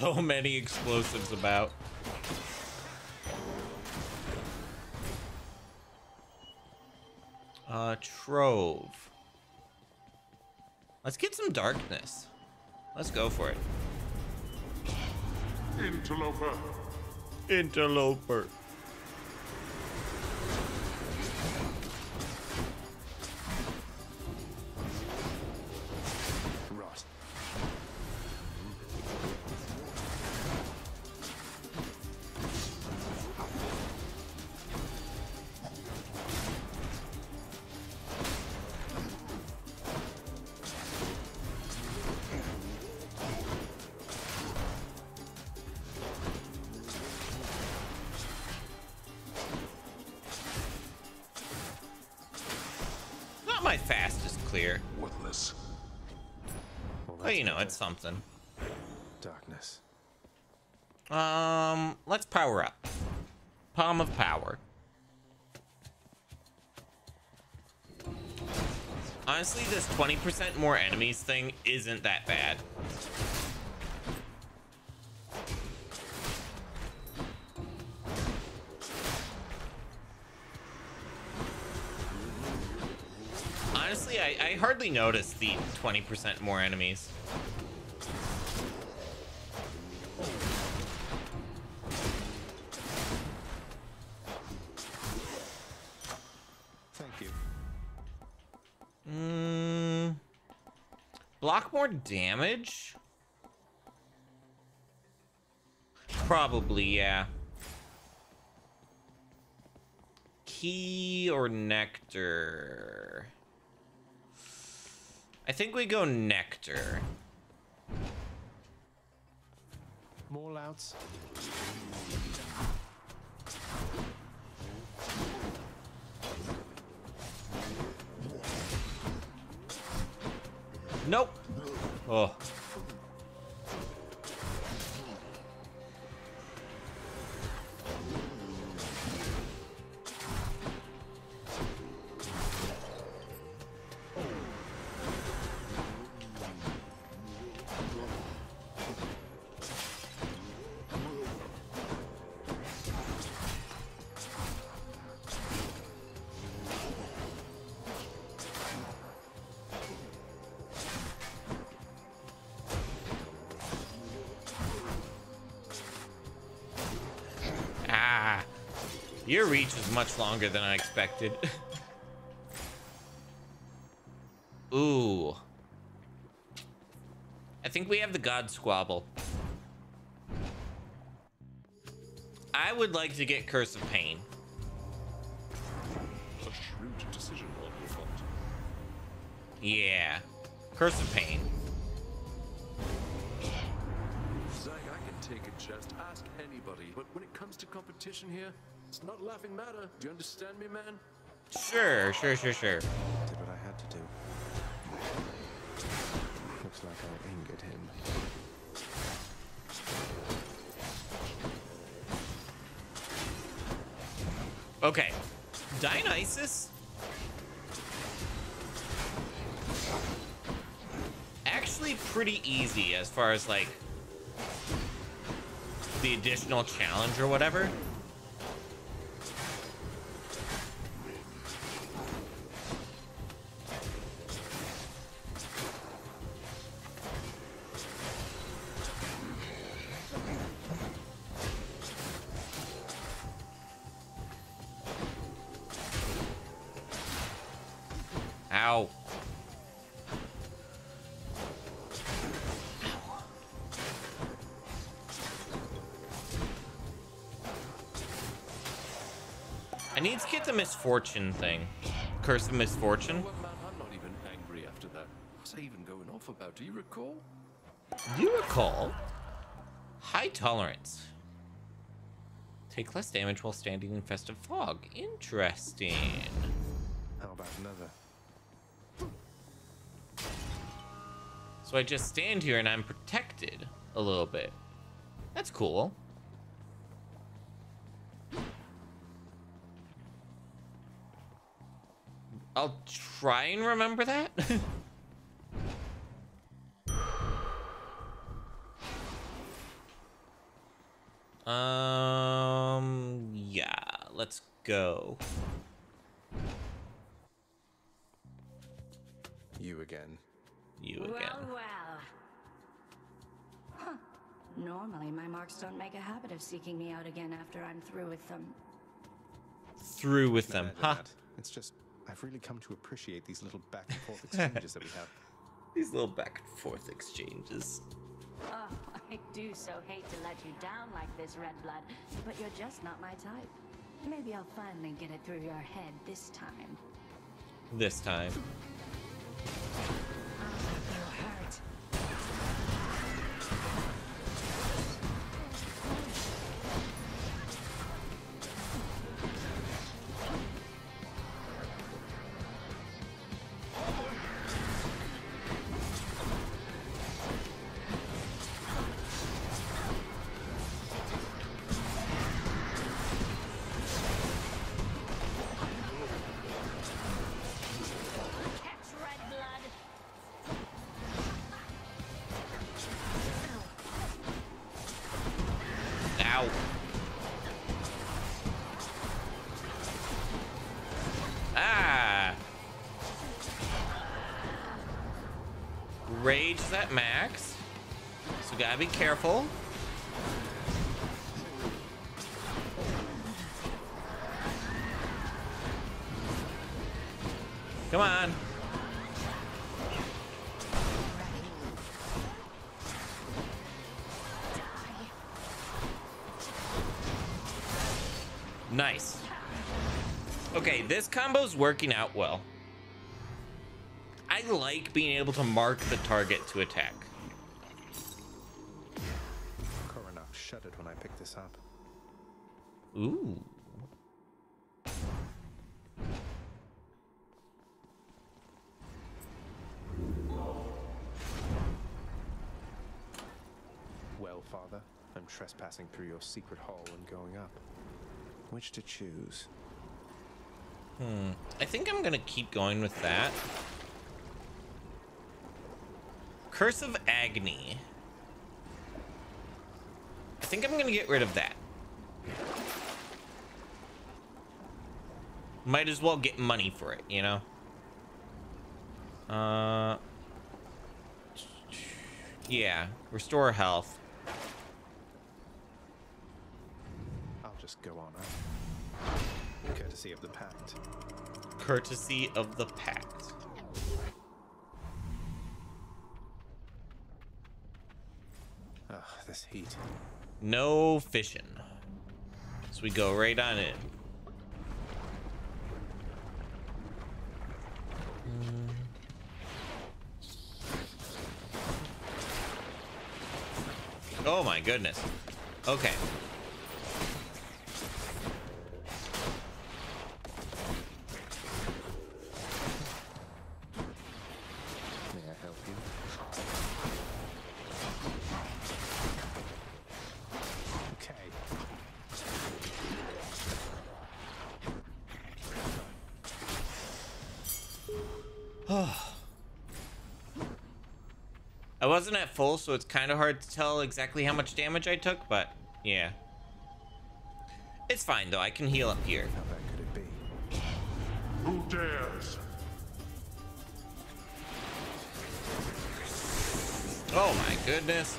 So many explosives about. Uh, Trove. Let's get some darkness. Let's go for it. Interloper. Interloper. Something. Darkness. Um, let's power up. Pom of Power. Honestly, this 20% more enemies thing isn't that bad. Honestly, I, I hardly noticed the 20% more enemies. Damage? Probably, yeah. Key or nectar? I think we go nectar. More louds. Nope. Oh. Much longer than I expected. Ooh. I think we have the God Squabble. I would like to get Curse of Pain. A shrewd decision on your part. Yeah. Curse of Pain. Zag, I can take a jest. Ask anybody. But when it comes to competition here, it's not a laughing matter. Do you understand me, man? Sure, sure, sure, sure. Did what I had to do. Looks like I angered him. Okay. Dionysus actually actually pretty easy as far as like the additional challenge or whatever. Misfortune thing. Curse of misfortune. Well, man, I'm not even angry after that. What's I even going off about? Do you recall? Do you recall? High tolerance. Take less damage while standing in festive fog. Interesting. How about another? So I just stand here and I'm protected a little bit. That's cool. I'll try and remember that. um, yeah, let's go. You again. You again. Well, well. Huh. Normally, my marks don't make a habit of seeking me out again after I'm through with them. Through with them, Nah, huh? Dad. It's just, I've really come to appreciate these little back and forth exchanges that we have. These little back and forth exchanges. Oh, I do so hate to let you down like this, Red Blood, but you're just not my type. Maybe I'll finally get it through your head this time. This time. Ah, Rage is at max. So gotta be careful. Come on. Nice. Okay, this combo's working out well. I like being able to mark the target to attack. Shuddered when I picked this up. Ooh. Well, Father, I'm trespassing through your secret hall and going up. Which to choose? Hmm. I think I'm gonna keep going with that. Curse of Agony. I think I'm gonna get rid of that. Might as well get money for it, you know? Uh. Yeah, restore health. I'll just go on. Courtesy of the pact. Courtesy of the pact. Ugh, this heat. No fishing. So we go right on in. Mm. Oh my goodness. Okay. May I help you? Okay. I wasn't at full, so it's kind of hard to tell exactly how much damage I took, but yeah. It's fine, though. I can heal up here. How bad could it be? Who dares? Oh my goodness.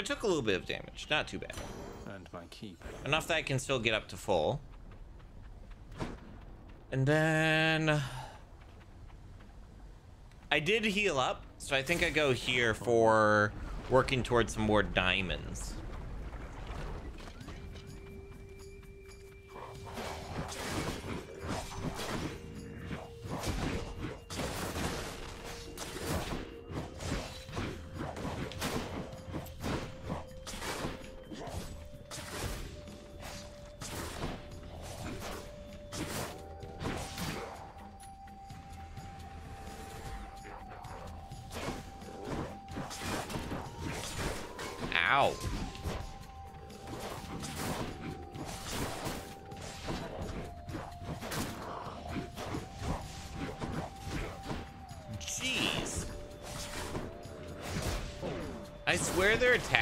I took a little bit of damage. Not too bad. And my keep. Enough that I can still get up to full. And then... I did heal up, so I think I go here for working towards some more diamonds.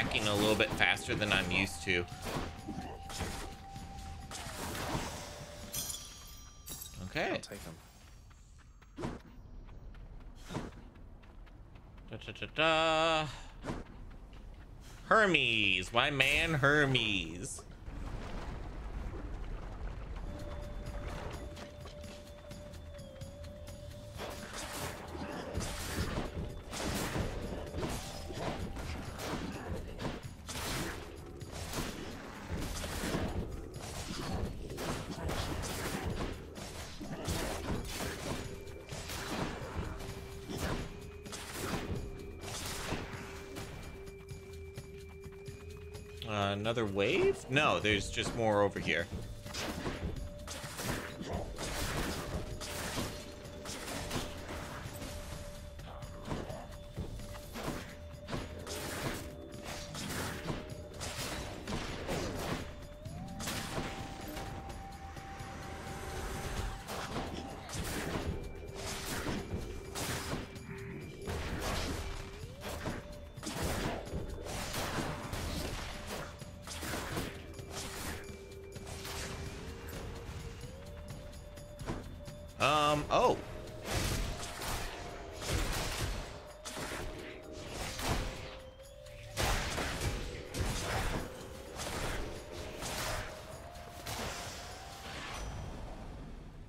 They're attacking a little bit faster than I'm used to. Okay. I'll take them. Da, da, da, da. Hermes, my man Hermes. No, there's just more over here.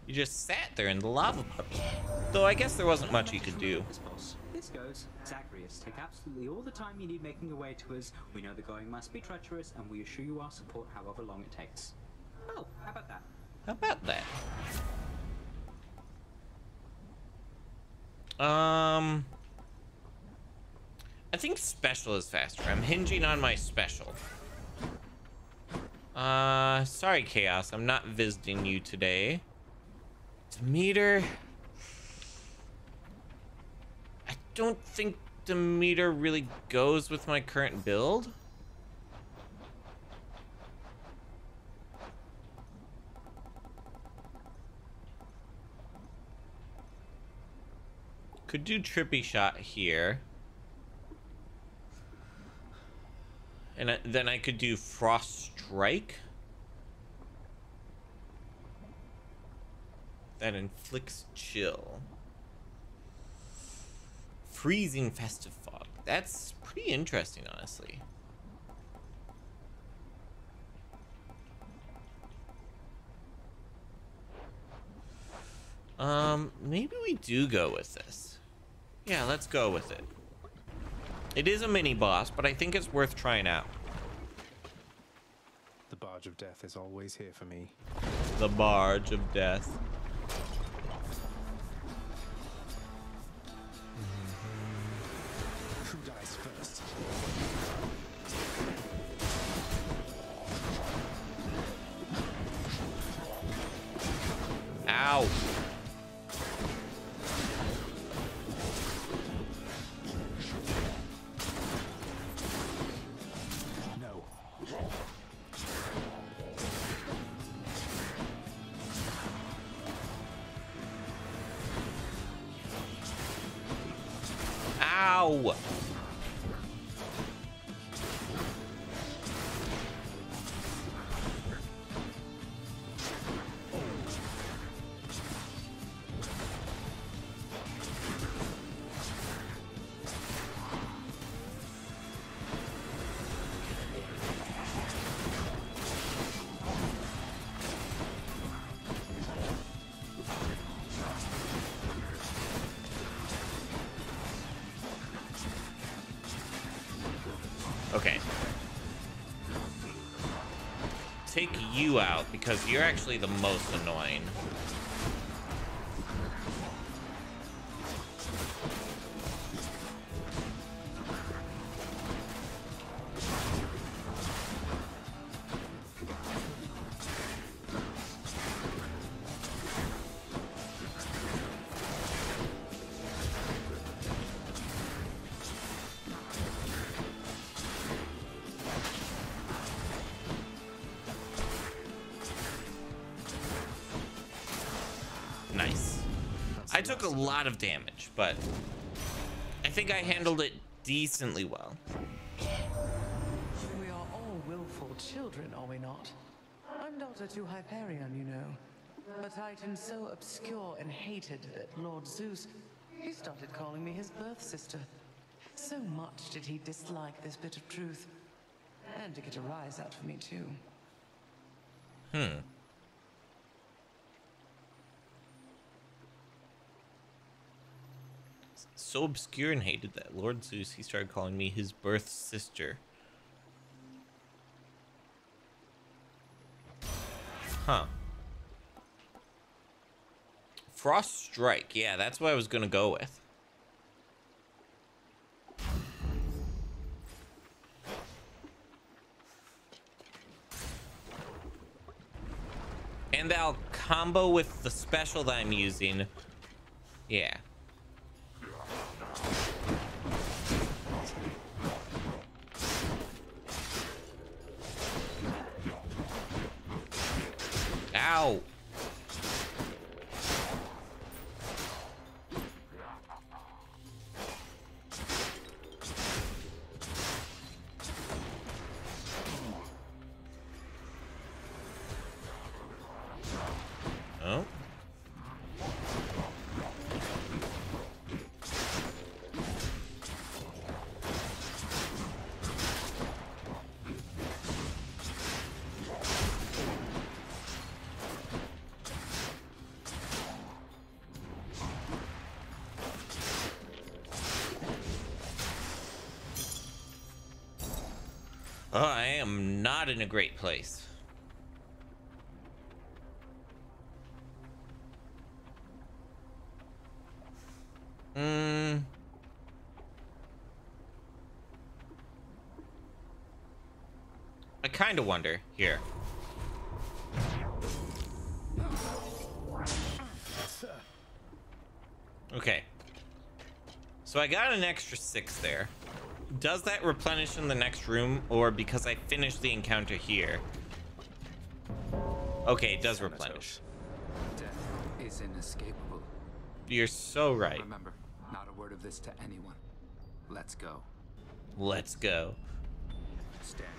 You just sat there in the lava puddle. Though I guess there wasn't much you could do. This goes. Zagreus, take absolutely all the time you need making your way to us. We know the going must be treacherous, and we assure you our support however long it takes. Oh, how about that? How about that? Um, I think special is faster. I'm hinging on my special. Uh, sorry, Chaos. I'm not visiting you today. Demeter. I don't think Demeter really goes with my current build. Could do trippy shot here. And then I could do frost strike. That inflicts chill. Freezing festive fog. That's pretty interesting, honestly. Um, maybe we do go with this. Yeah, let's go with it. It is a mini boss, but I think it's worth trying out. The barge of death is always here for me. The barge of death. Because you're actually the most annoying. Took a lot of damage, but I think I handled it decently well. We are all willful children, are we not? I'm daughter to Hyperion, you know. A titan so obscure and hated that Lord Zeus, he started calling me his birth sister. So much did he dislike this bit of truth. And to get a rise out of me, too. Hmm. So obscure and hated that Lord Zeus, he started calling me his birth sister. Huh. Frost Strike. Yeah, that's what I was going to go with. And I'll combo with the special that I'm using. Yeah. Ow. Not in a great place. Hmm. I kind of wonder here. Okay. So I got an extra six there. Does that replenish in the next room or because I finished the encounter here? Okay, it does replenish. Death is inescapable. You're so right. Remember, not a word of this to anyone. Let's go. Let's go. Stand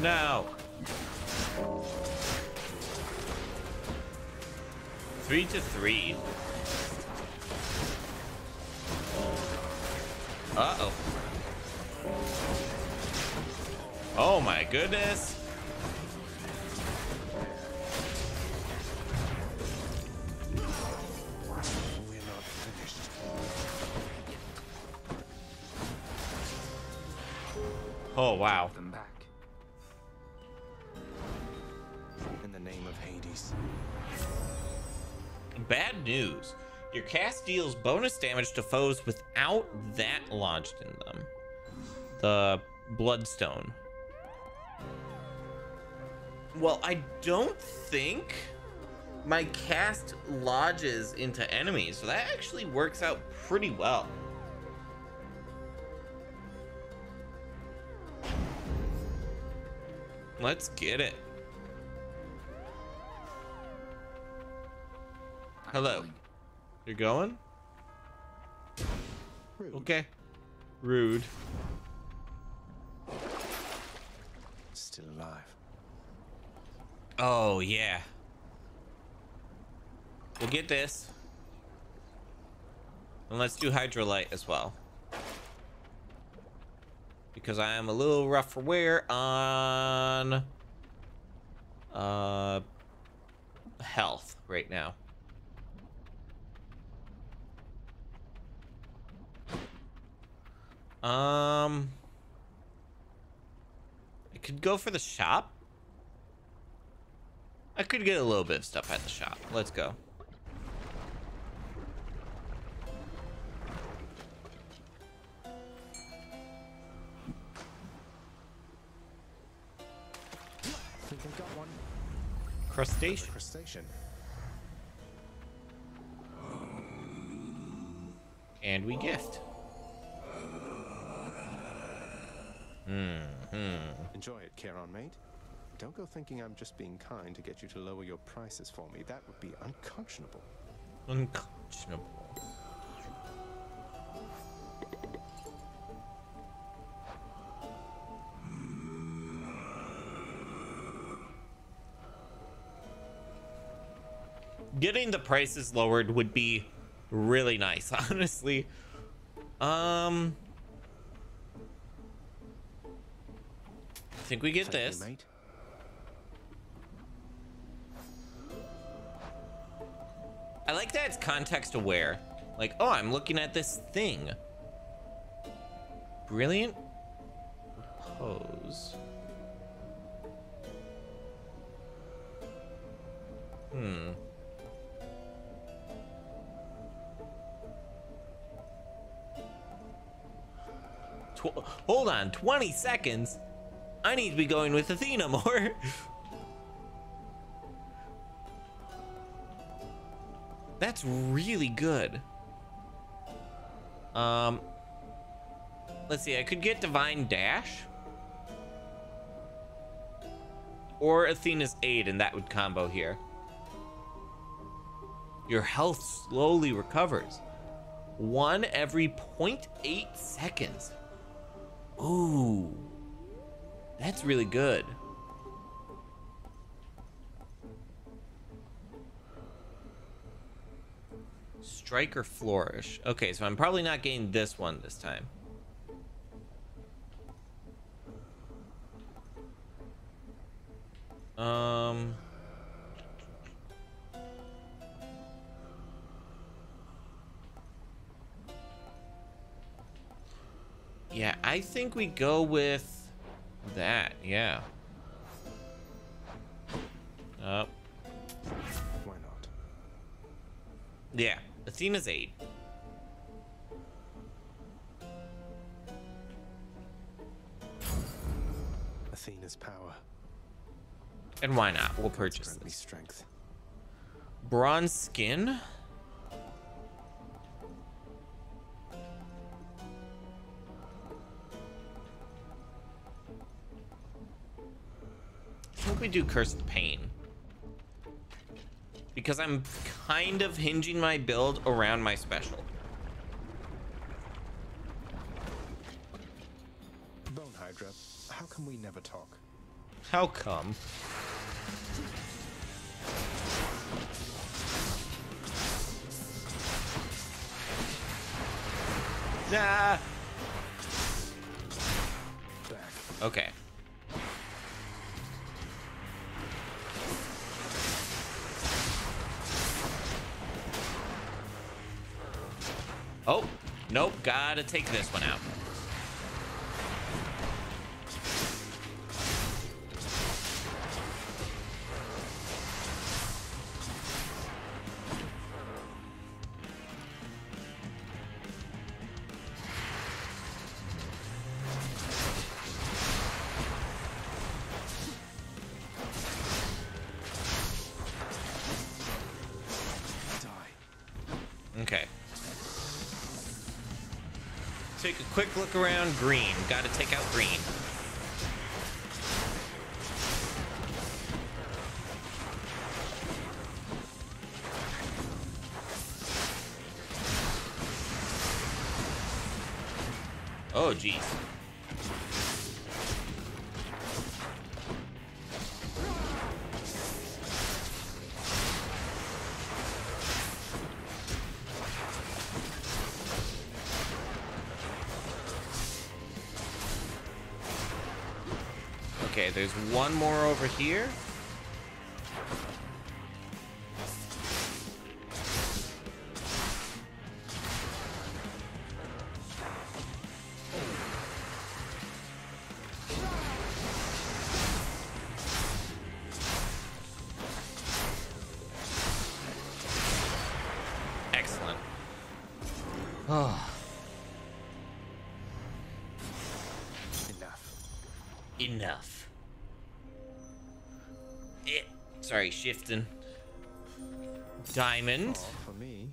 No. Three to three. Uh-oh. Oh my goodness. Oh wow. Cast deals bonus damage to foes without that lodged in them. The Bloodstone. Well, I don't think my cast lodges into enemies, so that actually works out pretty well. Let's get it. Hello. You're going? Rude. Okay. Rude. Still alive. Oh, yeah. We'll get this. And let's do Hydralite as well. Because I am a little rough for wear on... Uh... Health right now. Um... I could go for the shop. I could get a little bit of stuff at the shop. Let's go. Think I got one. Crustacean. Crustacean. And we gift. Hmm. Hmm. Enjoy it, Charon mate. Don't go thinking I'm just being kind to get you to lower your prices for me. That would be unconscionable. Unconscionable. Getting the prices lowered would be really nice, honestly. Um, think we get this. mate. I like that it's context aware. Like, oh, I'm looking at this thing. Brilliant pose. Hmm. Tw hold on, 20 seconds? I need to be going with Athena more. That's really good. Um, let's see. I could get Divine Dash. Or Athena's Aid, and that would combo here. Your health slowly recovers. One every 0.8 seconds. Ooh. That's really good. Strike or flourish. Okay, so I'm probably not getting this one this time. Um. Yeah, I think we go with that. Yeah. Up. Why not? Yeah, Athena's aid. Athena's power. And why not? We'll purchase this. strength. Bronze skin. Think we do Cursed Pain. Because I'm kind of hinging my build around my special. Bone Hydra, how come we never talk? How come? Nah. Back. Okay. Nope. Gotta take this one out. Quick look around green. Gotta take out green. Oh, jeez. There's one more over here. Shifting. Diamond. For me.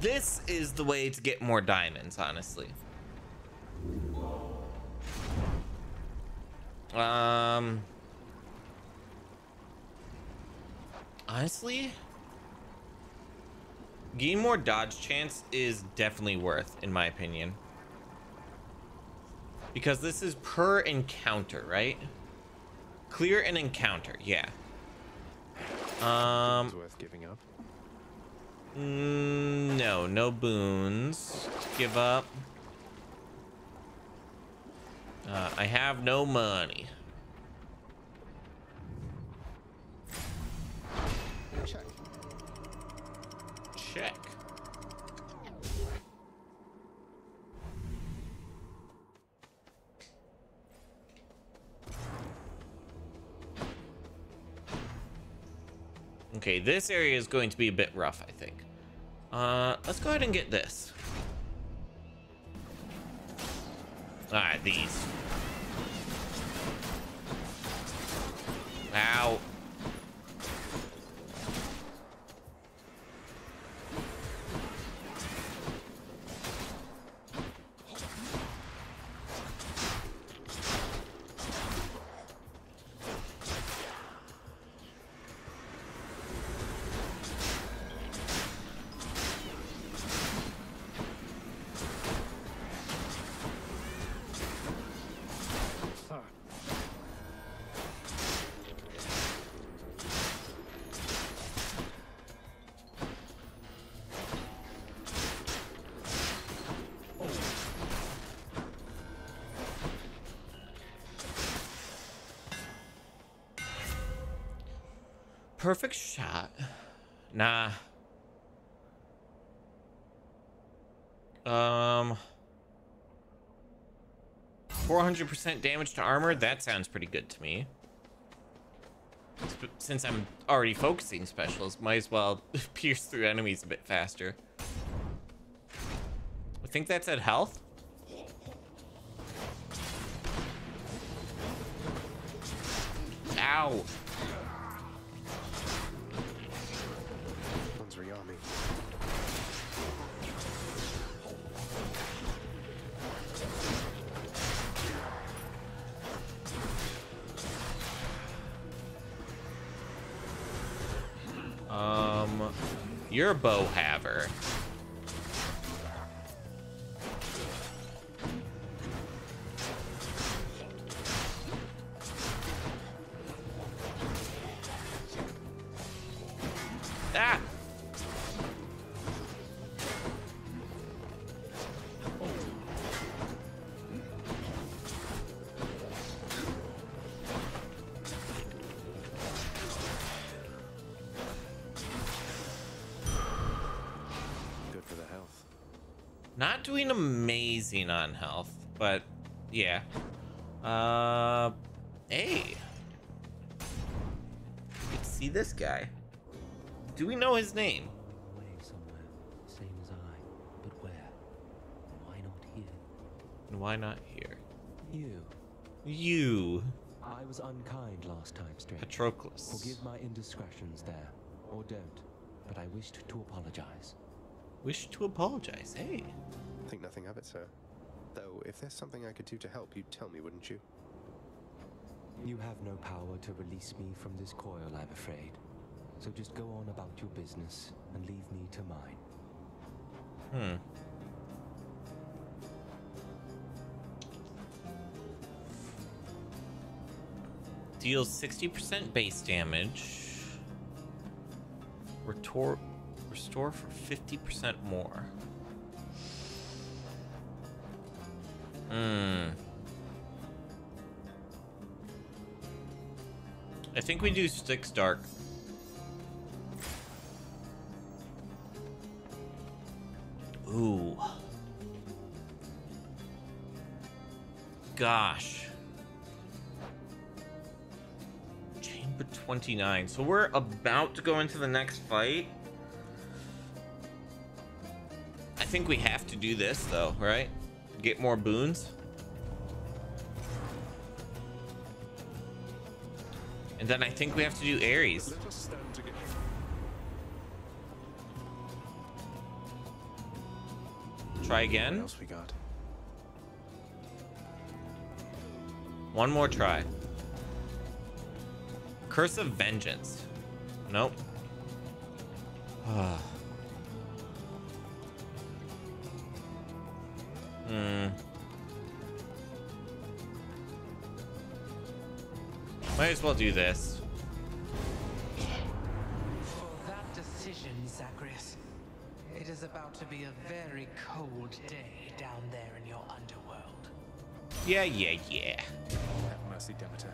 This is the way to get more diamonds, honestly. Um. Honestly, getting more dodge chance is definitely worth, in my opinion. Because this is per encounter, right? Clear an encounter, yeah. Um. Worth giving up. Mm, no, no boons. Give up. Uh, I have no money. Okay, this area is going to be a bit rough, I think. Uh, let's go ahead and get this. Alright, these. Perfect shot. Nah. Um. 400% damage to armor? That sounds pretty good to me. Since I'm already focusing specials, might as well pierce through enemies a bit faster. I think that's at health. You're a bow haver. Uh, hey. Get to see this guy. Do we know his name? Away somewhere, same as I. But where? Why not here? And why not here? You. You. I was unkind last time, stranger. Patroclus. Forgive my indiscretions there, or don't. But I wished to apologize. Wish to apologize. Hey. Think nothing of it, sir. Though, if there's something I could do to help, you'd tell me, wouldn't you? You have no power to release me from this coil, I'm afraid. So just go on about your business and leave me to mine. Hmm. Deals 60% base damage. Retor restore for 50% more. Hmm. I think we do Styx Dark. Ooh. Gosh. Chamber 29. So we're about to go into the next fight. I think we have to do this though, right? Get more boons. And then I think we have to do Ares. Let us stand together. Try again. What else we got? One more try. Curse of Vengeance. Nope. Ah. Hmm. Might as well do this. For that decision, Zagreus, it is about to be a very cold day down there in your underworld. Yeah, yeah, yeah. Have mercy, Demeter.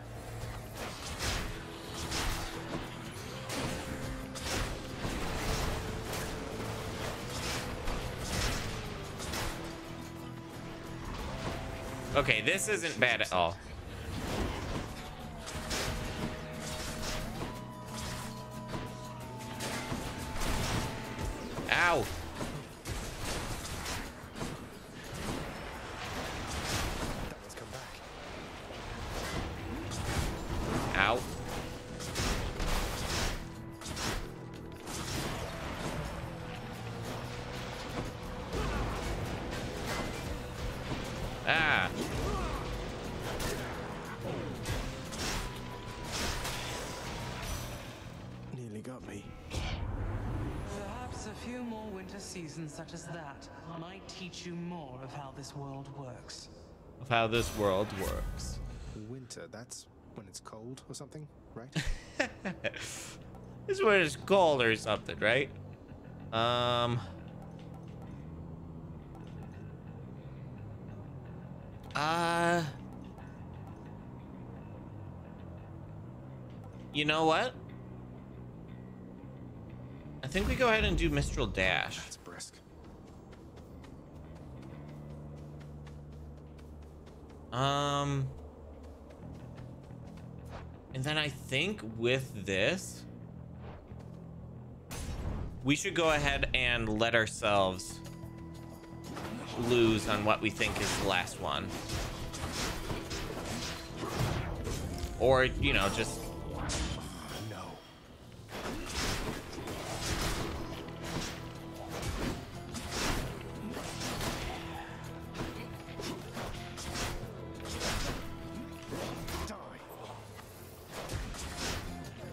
Okay, this isn't bad at all. Of how this world works. Of how this world works. Winter, that's when it's cold or something, right? This is when it's cold or something, right? Um. Uh. You know what? I think we go ahead and do Mistral Dash. Um. And then I think with this, we should go ahead and let ourselves lose on what we think is the last one. Or, you know, just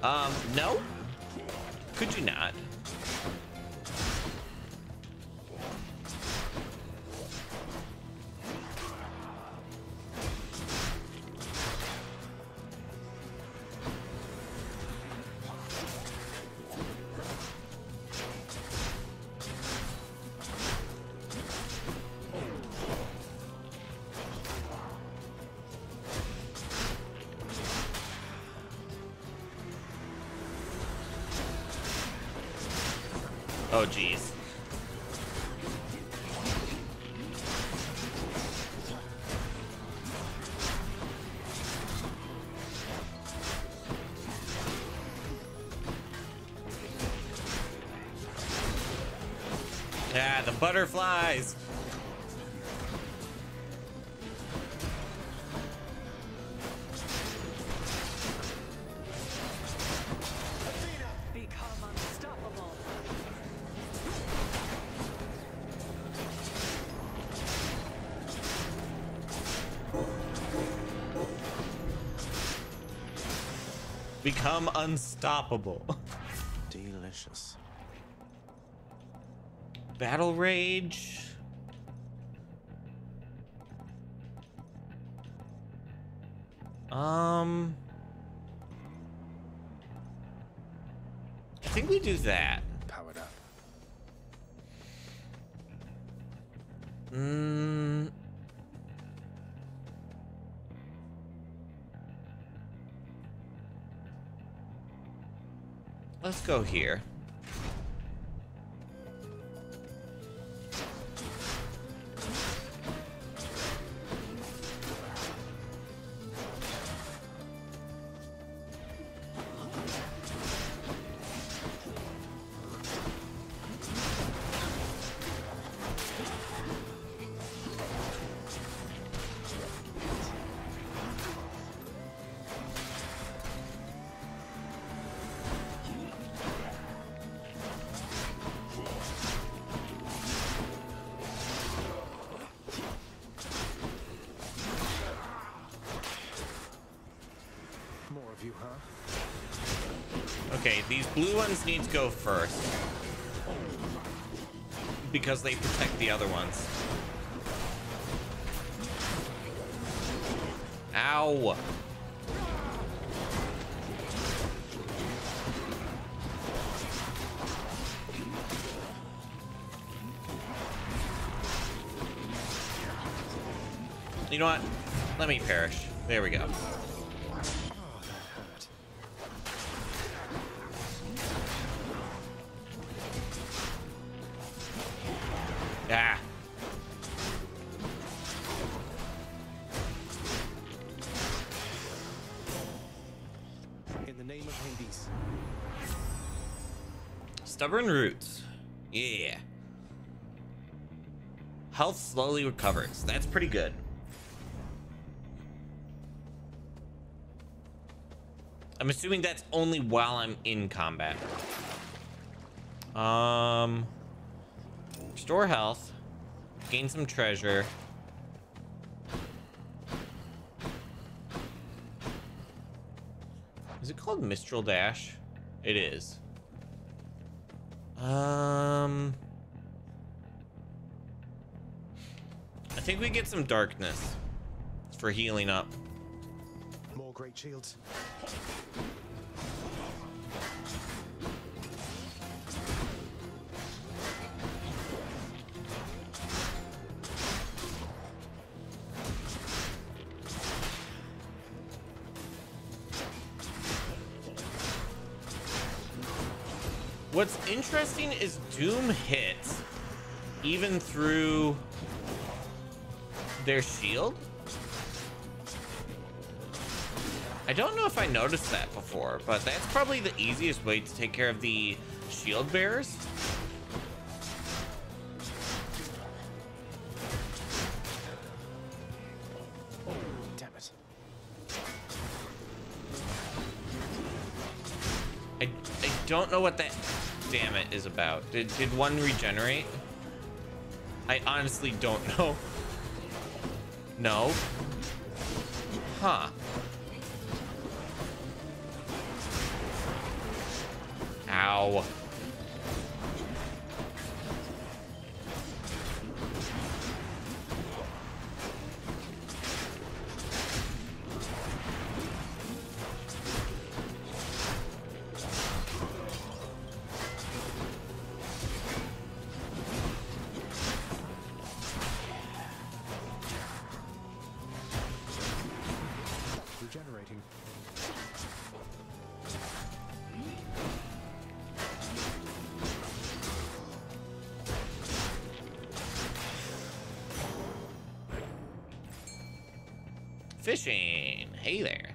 Um, no? Oh, jeez. Yeah, the butterflies. Become unstoppable. Delicious. Battle Rage. Go here. Go first. Because they protect the other ones. Recovers. That's pretty good. I'm assuming that's only while I'm in combat. Um, restore health, gain some treasure. Is it called Mistral Dash? It is. Um, think we get some darkness for healing up. More great shields. What's interesting is Doom hits even through their shield. I don't know if I noticed that before, but that's probably the easiest way to take care of the shield bearers. Oh, damn it. I, I don't know what that damn it is about. Did, did one regenerate? I honestly don't know. No? Huh. Ow. Fishing. Hey there.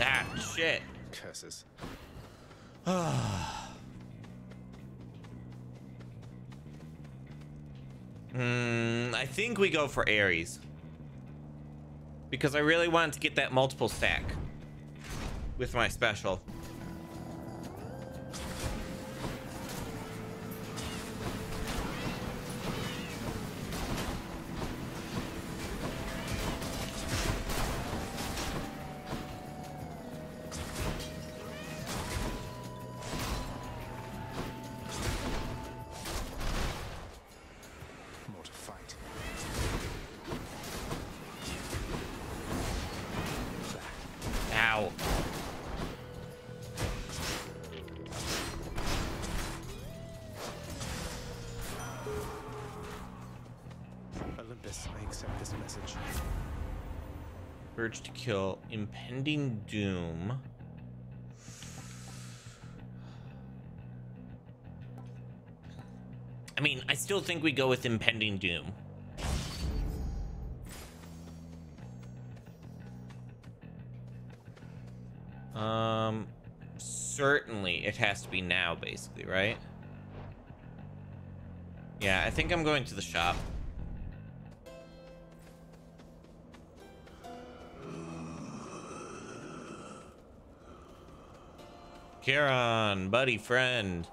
Ah, shit. Curses. Hmm, I think we go for Ares. Because I really wanted to get that multiple stack with my special. Impending doom. I mean, I still think we go with impending doom. Um, certainly it has to be now, basically, right? Yeah, I think I'm going to the shop. Charon, buddy, friend.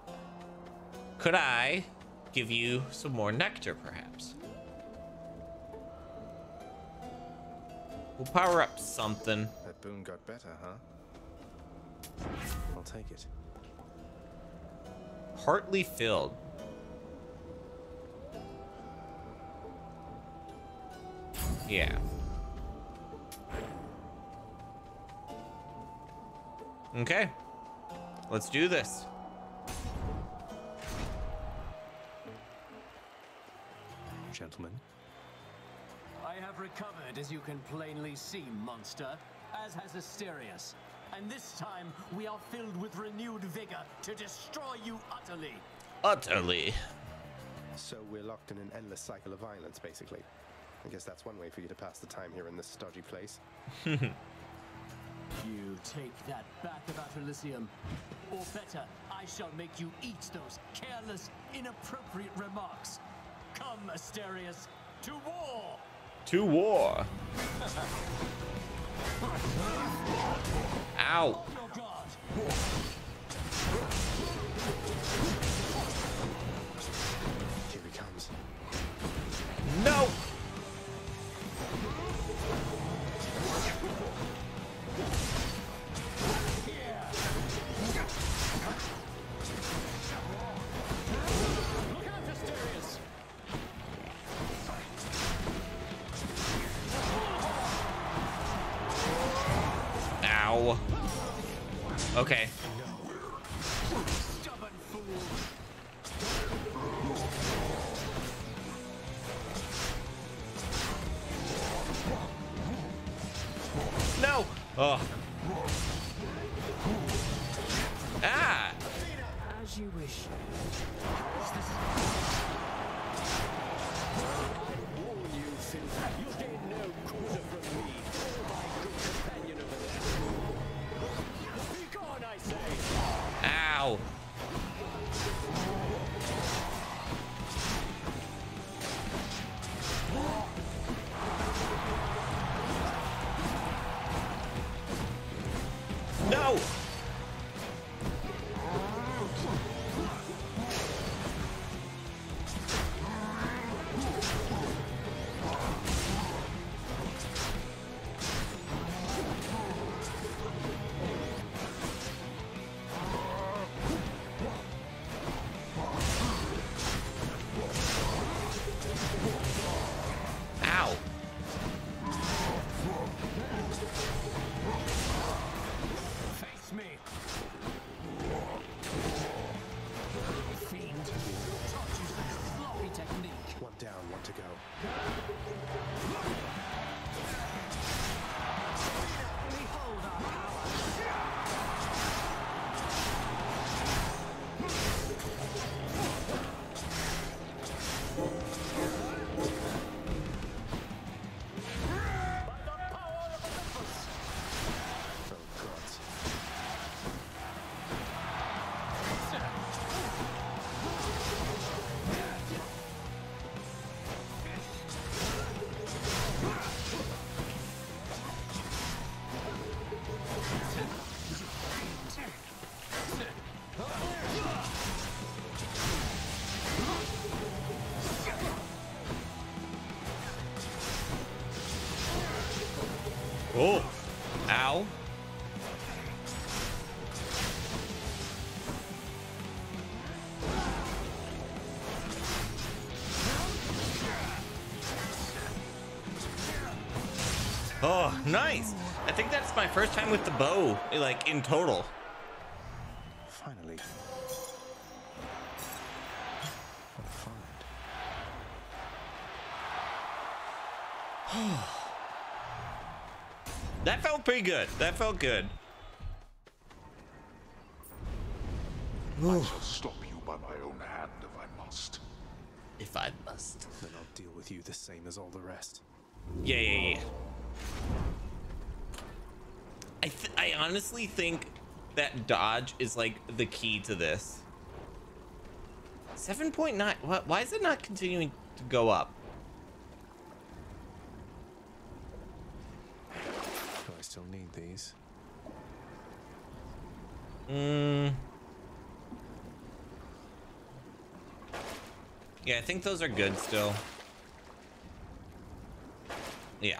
Could I give you some more nectar, perhaps? We'll power up something. That boon got better, huh? I'll take it. Partly filled. Yeah. Okay. Let's do this. Gentlemen. I have recovered, as you can plainly see, monster, as has Asterius. And this time, we are filled with renewed vigor to destroy you utterly. Utterly. So we're locked in an endless cycle of violence, basically. I guess that's one way for you to pass the time here in this stodgy place. You take that back about Elysium. Or better, I shall make you eat those careless, inappropriate remarks. Come, Asterius, to war! To war. Ow. Here he comes. No. Think that's my first time with the bow, like in total. Finally. What a find. that felt pretty good. That felt good. I shall stop you by my own hand if I must. If I must. Then I'll deal with you the same as all the rest. Yeah, yeah, yeah. I honestly think that dodge is like the key to this. 7.9. What? Why is it not continuing to go up? Do I still need these? Mm. Yeah, I think those are good still. Yeah.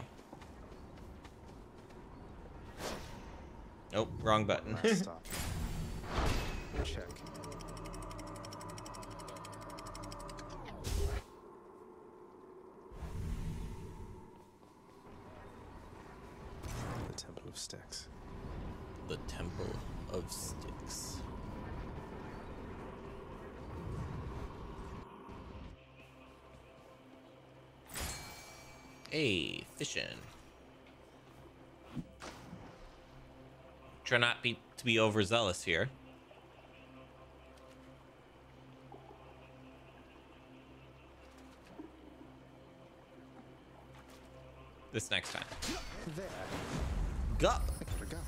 Nope, wrong button. Last stop. Check. The Temple of Styx. the Temple of Styx. Hey, fishing. Try not be to be overzealous here. This next time. There. Gup. I got a gup.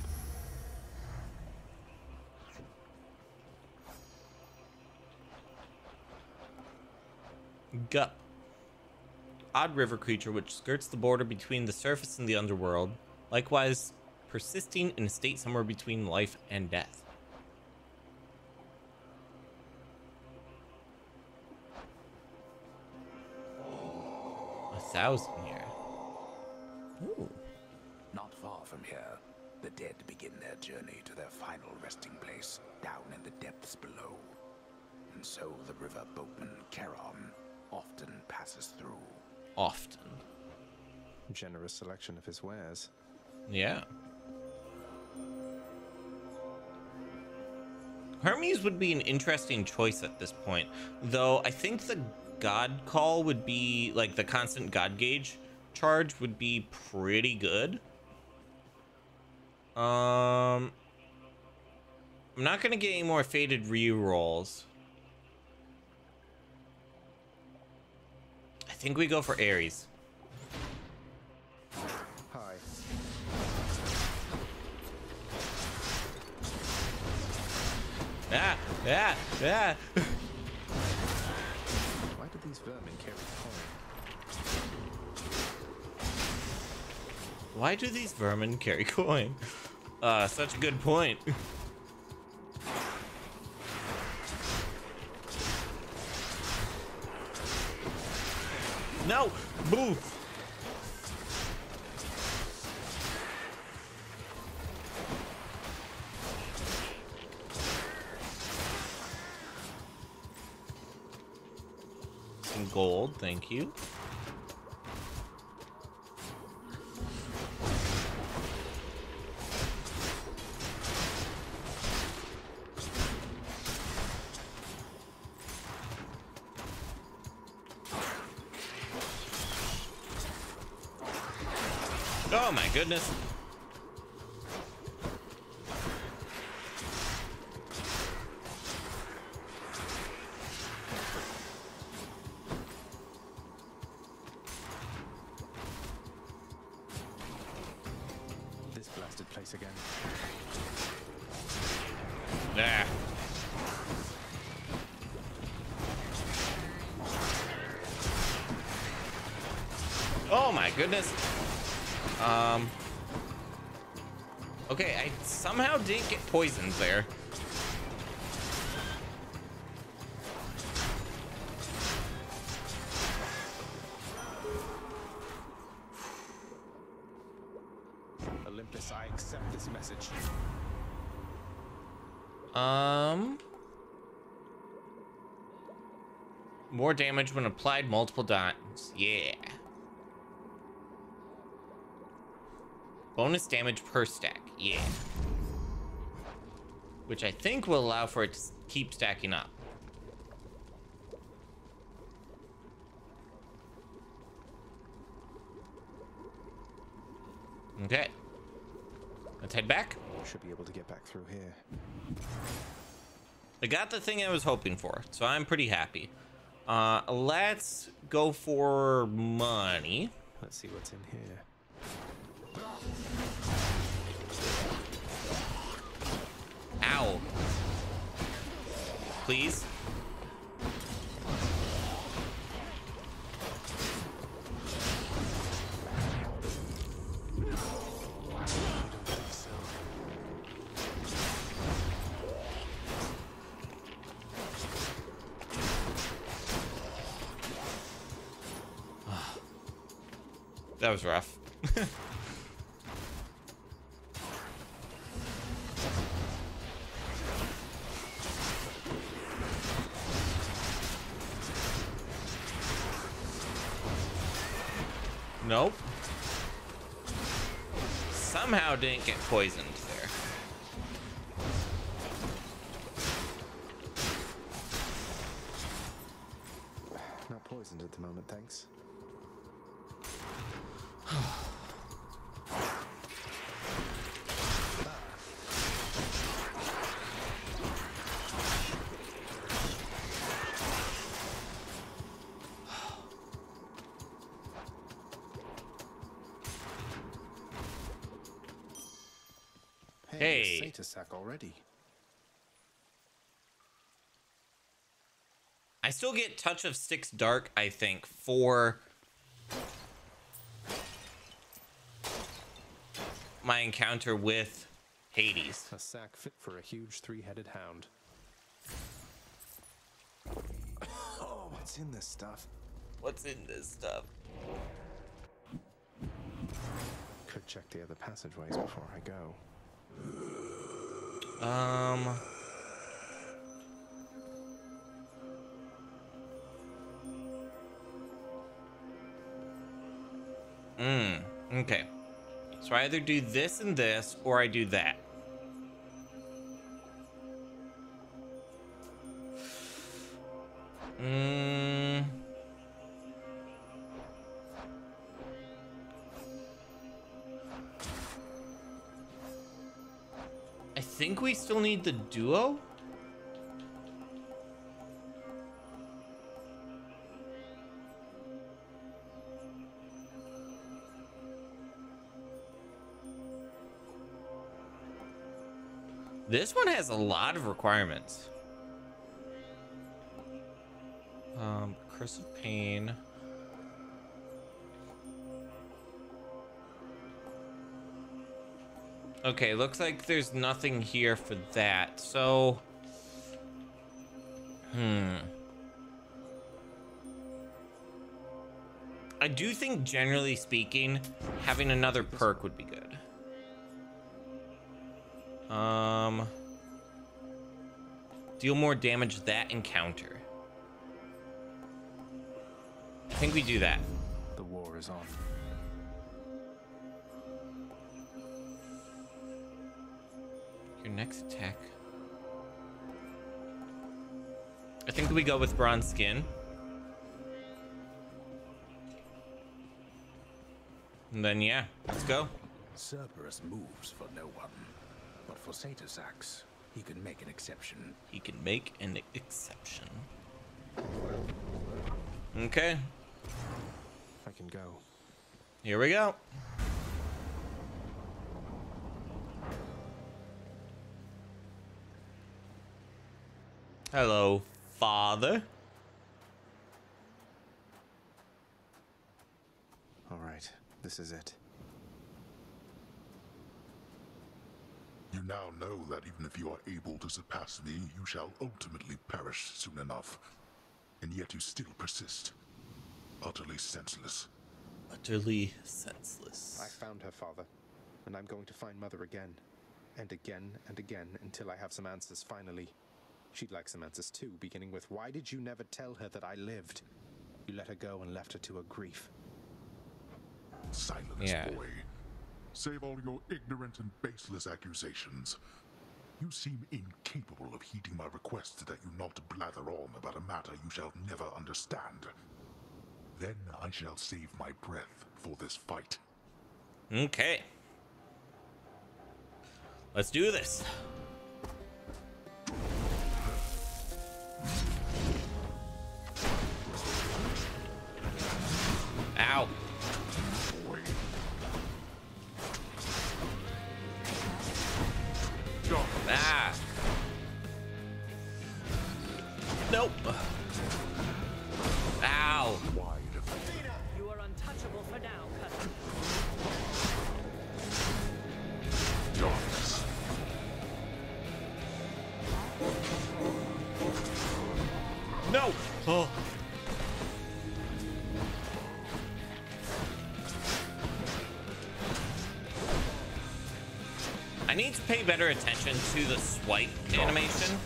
Gup. Odd river creature which skirts the border between the surface and the underworld, likewise persisting in a state somewhere between life and death. A thousand year. Ooh. Not far from here, the dead begin their journey to their final resting place down in the depths below. And so the river boatman Charon often passes through. Often. Generous selection of his wares. Yeah. Hermes would be an interesting choice at this point, though I think the God call would be like the constant God gauge charge would be pretty good. Um, I'm not gonna get any more Fated re-rolls. I think we go for Ares. Yeah, yeah, yeah. Why do these vermin carry coin? Why do these vermin carry coin? Uh, such a good point. no! Boo! Thank you. Oh my goodness. Poisoned there. Olympus, I accept this message. Um. More damage when applied multiple times. Yeah. Bonus damage per stack. Yeah. Which I think will allow for it to keep stacking up. Okay. Let's head back. Should be able to get back through here. I got the thing I was hoping for, so I'm pretty happy. Uh, let's go for money. Let's see what's in here. Ow. Please. That was rough. Didn't Hey. Satyr sack already. I still get Touch of Styx Dark, I think, for my encounter with Hades. A sack fit for a huge three-headed hound. Oh, what's in this stuff? What's in this stuff? Could check the other passageways before I go. Um. Hmm. Okay. So I either do this and this, or I do that. Hmm. Think we still need the duo. This one has a lot of requirements. Um, Curse of Pain. Okay, looks like there's nothing here for that. So, hmm. I do think, generally speaking, having another perk would be good. Um, deal more damage that encounter. I think we do that. The war is on. Next attack. I think we go with bronze skin. And then yeah, let's go. Cerberus moves for no one, but for Satyr Sacks, he can make an exception. He can make an exception. Okay, I can go. here we go. Hello, father. All right, this is it. You now know that even if you are able to surpass me, you shall ultimately perish soon enough. And yet you still persist. Utterly senseless. Utterly senseless. I found her father, and I'm going to find Mother again. And again and again until I have some answers finally. She'd like some answers too, beginning with why did you never tell her that I lived? You let her go and left her to her grief. Silence, Yeah. boy. Save all your ignorant and baseless accusations. You seem incapable of heeding my request that you not blather on about a matter you shall never understand. Then I shall save my breath for this fight. Okay. Let's do this. To pay better attention to the swipe animation.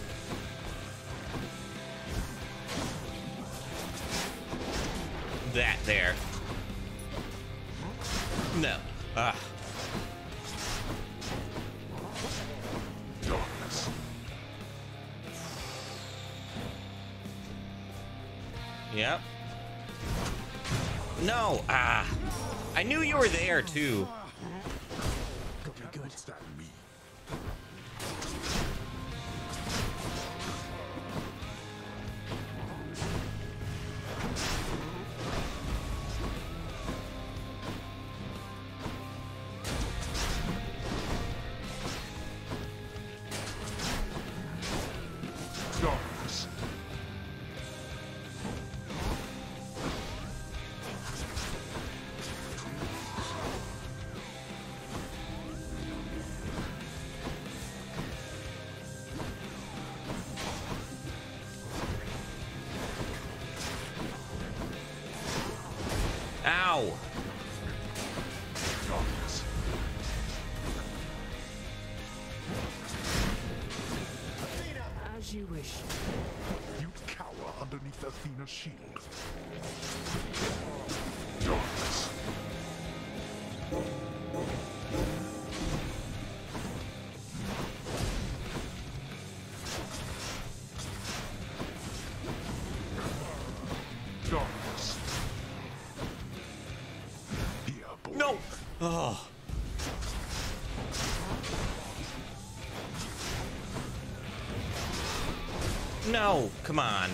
Come on.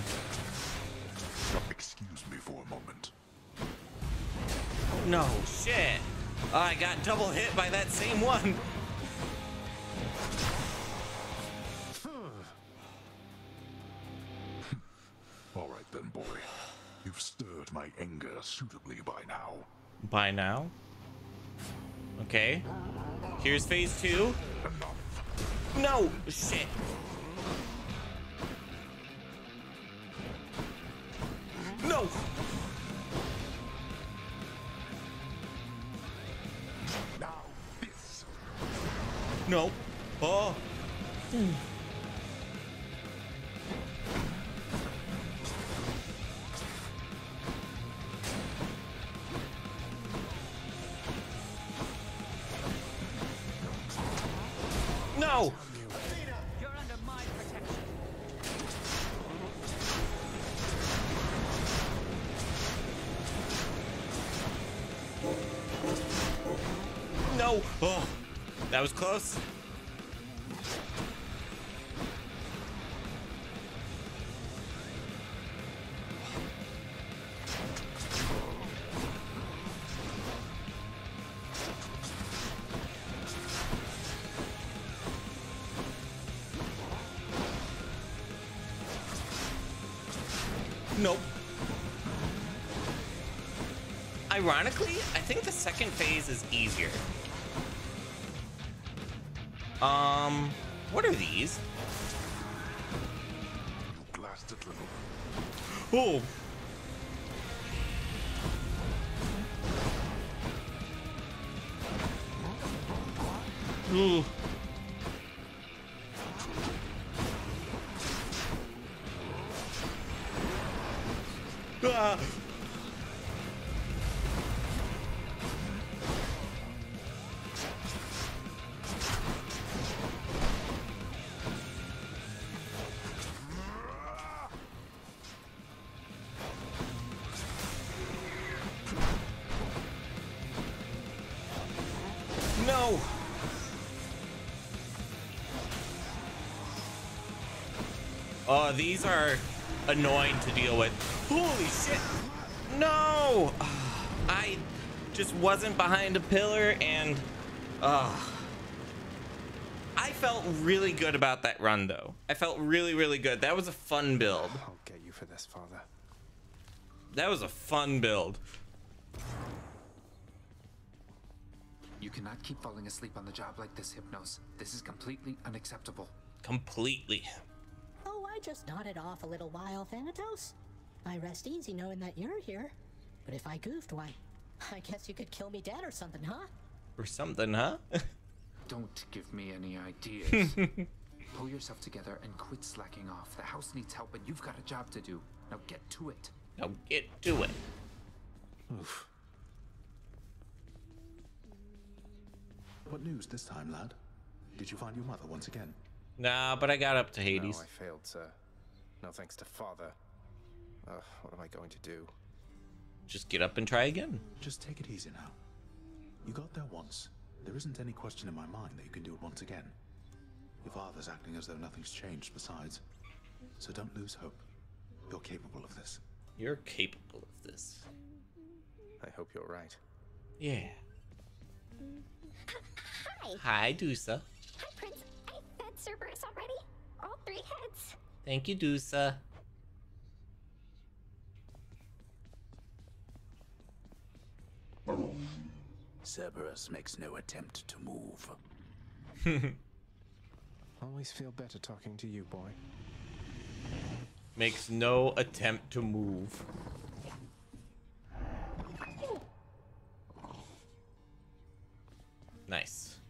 Excuse me for a moment. No, shit. I got double hit by that same one. All right then, boy. You've stirred my anger suitably by now. By now. Okay. Here's phase two. No, shit. Is easier. Um, what are these? Blasted little. Oh. Oh, these are annoying to deal with. Holy shit! No! I just wasn't behind a pillar and... Uh, I felt really good about that run, though. I felt really, really good. That was a fun build. I'll get you for this, Father. That was a fun build. You cannot keep falling asleep on the job like this, Hypnos. This is completely unacceptable. Completely. I just nodded off a little while, Thanatos. I rest easy knowing that you're here. But if I goofed, why, I guess you could kill me dead or something, huh? Or something, huh? Don't give me any ideas. Pull yourself together and quit slacking off. The house needs help and you've got a job to do. Now get to it. Now get to it. Oof. What news this time, lad? Did you find your mother once again? Nah, but I got up to Hades. No, I failed, sir. No thanks to Father. Ugh, what am I going to do? Just get up and try again. Just take it easy now. You got there once. There isn't any question in my mind that you can do it once again. Your father's acting as though nothing's changed besides. So don't lose hope. You're capable of this. You're capable of this. I hope you're right. Yeah. Hi. Hi, Dusa. Hi, Prince. I fed Cerberus already. All three heads. Thank you, Dusa. Cerberus makes no attempt to move. Always feel better talking to you, boy. Makes no attempt to move. Nice.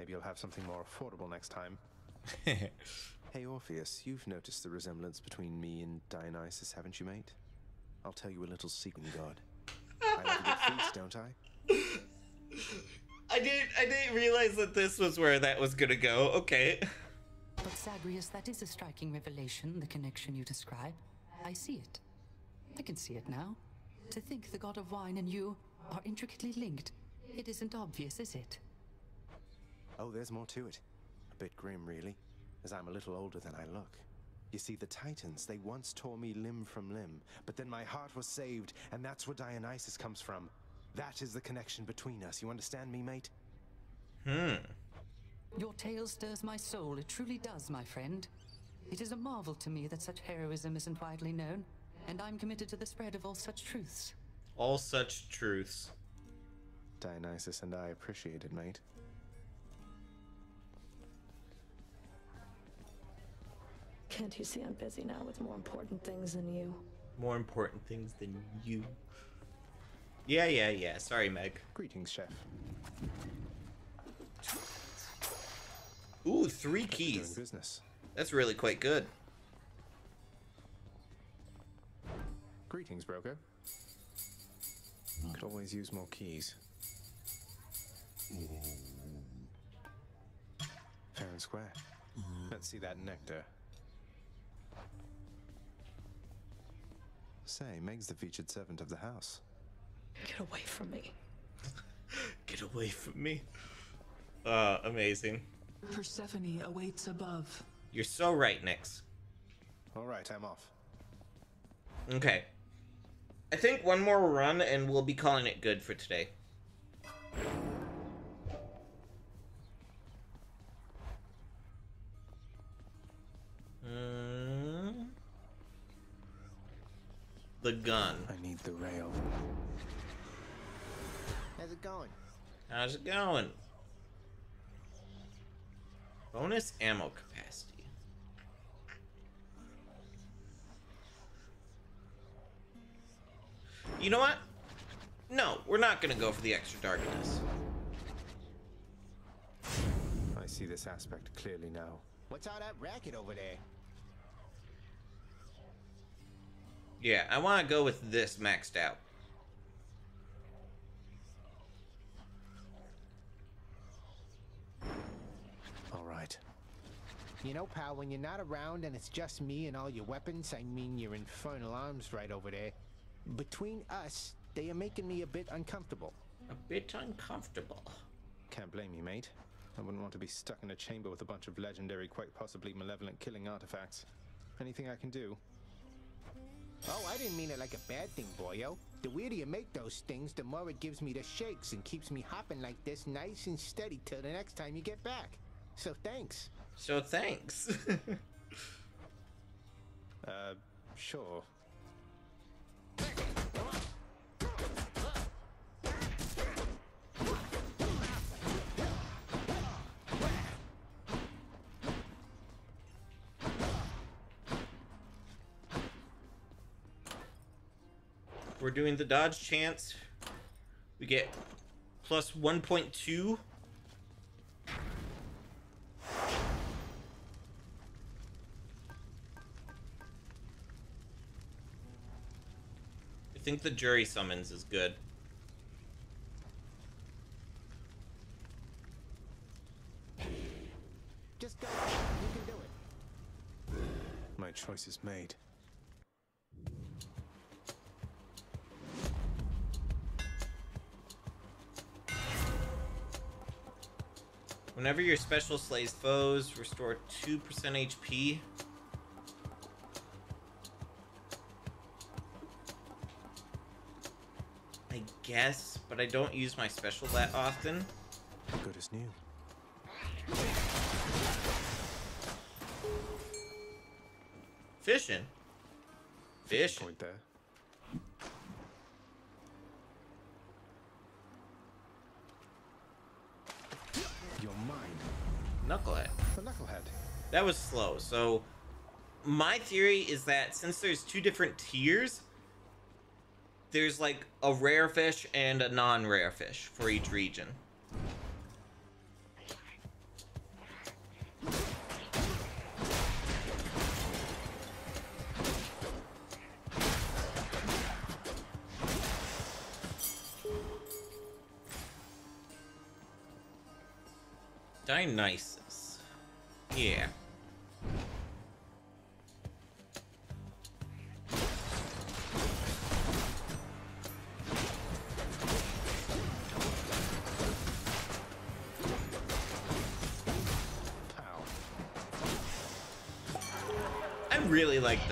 Maybe you'll have something more affordable next time. hey, Orpheus, you've noticed the resemblance between me and Dionysus, haven't you, mate? I'll tell you a little secret, God. I love a good feast, don't I? I didn't I didn't realize that this was where that was gonna go. Okay. But Zagreus, that is a striking revelation, the connection you describe. I see it. I can see it now. To think the god of wine and you are intricately linked. It isn't obvious, is it? Oh, there's more to it. A bit grim, really, as I'm a little older than I look. You see, the Titans, they once tore me limb from limb, but then my heart was saved, and that's where Dionysus comes from. That is the connection between us. You understand me, mate? Hmm. Your tale stirs my soul. It truly does, my friend. It is a marvel to me that such heroism isn't widely known, and I'm committed to the spread of all such truths. All such truths. Dionysus and I appreciate it, mate. Can't you see I'm busy now with more important things than you? More important things than you. Yeah, yeah, yeah. Sorry, Meg. Greetings, chef. Ooh, three keys. business. That's really quite good. Greetings, broker. Could always use more keys. Fair and square. Let's see that nectar. Say, Meg's the featured servant of the house. Get away from me. Get away from me. Uh, amazing. Persephone awaits above. You're so right, Nyx. All right, I'm off. Okay. I think one more run and we'll be calling it good for today. The gun. I need the rail. How's it going? How's it going? Bonus ammo capacity. You know what? No, we're not gonna go for the extra darkness. I see this aspect clearly now. What's all that racket over there? Yeah, I want to go with this maxed out. All right. You know, pal, when you're not around and it's just me and all your weapons, I mean your infernal arms right over there, between us, they are making me a bit uncomfortable. A bit uncomfortable. Can't blame you, mate. I wouldn't want to be stuck in a chamber with a bunch of legendary, quite possibly malevolent killing artifacts. Anything I can do? Oh, I didn't mean it like a bad thing, boyo. The weirder you make those things, the more it gives me the shakes and keeps me hopping like this nice and steady till the next time you get back. So thanks. So thanks. uh, sure. We're doing the dodge chance. We get plus 1.2. I think the jury summons is good. Just go. You can do it. My choice is made. Whenever your special slays foes, restore 2% HP. I guess, but I don't use my special that often. Good as new. Fishing. Fish. Point there. You're mine. Knucklehead. The knucklehead. That was slow. So, my theory is that since there's two different tiers, there's like a rare fish and a non-rare fish for each region. Dionysus. Yeah.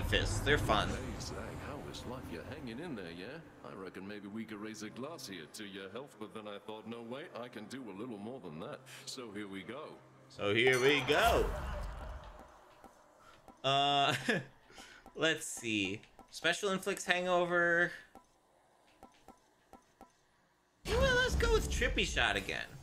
Fists. They're fun. Hey, Zag, how is life? You're hanging in there, yeah? I reckon maybe we could raise a glass here to your health, but then I thought, no, wait, I can do a little more than that. So here we go. So here we go. Uh, let's see. Special inflicts hangover. Well, let's go with trippy shot again.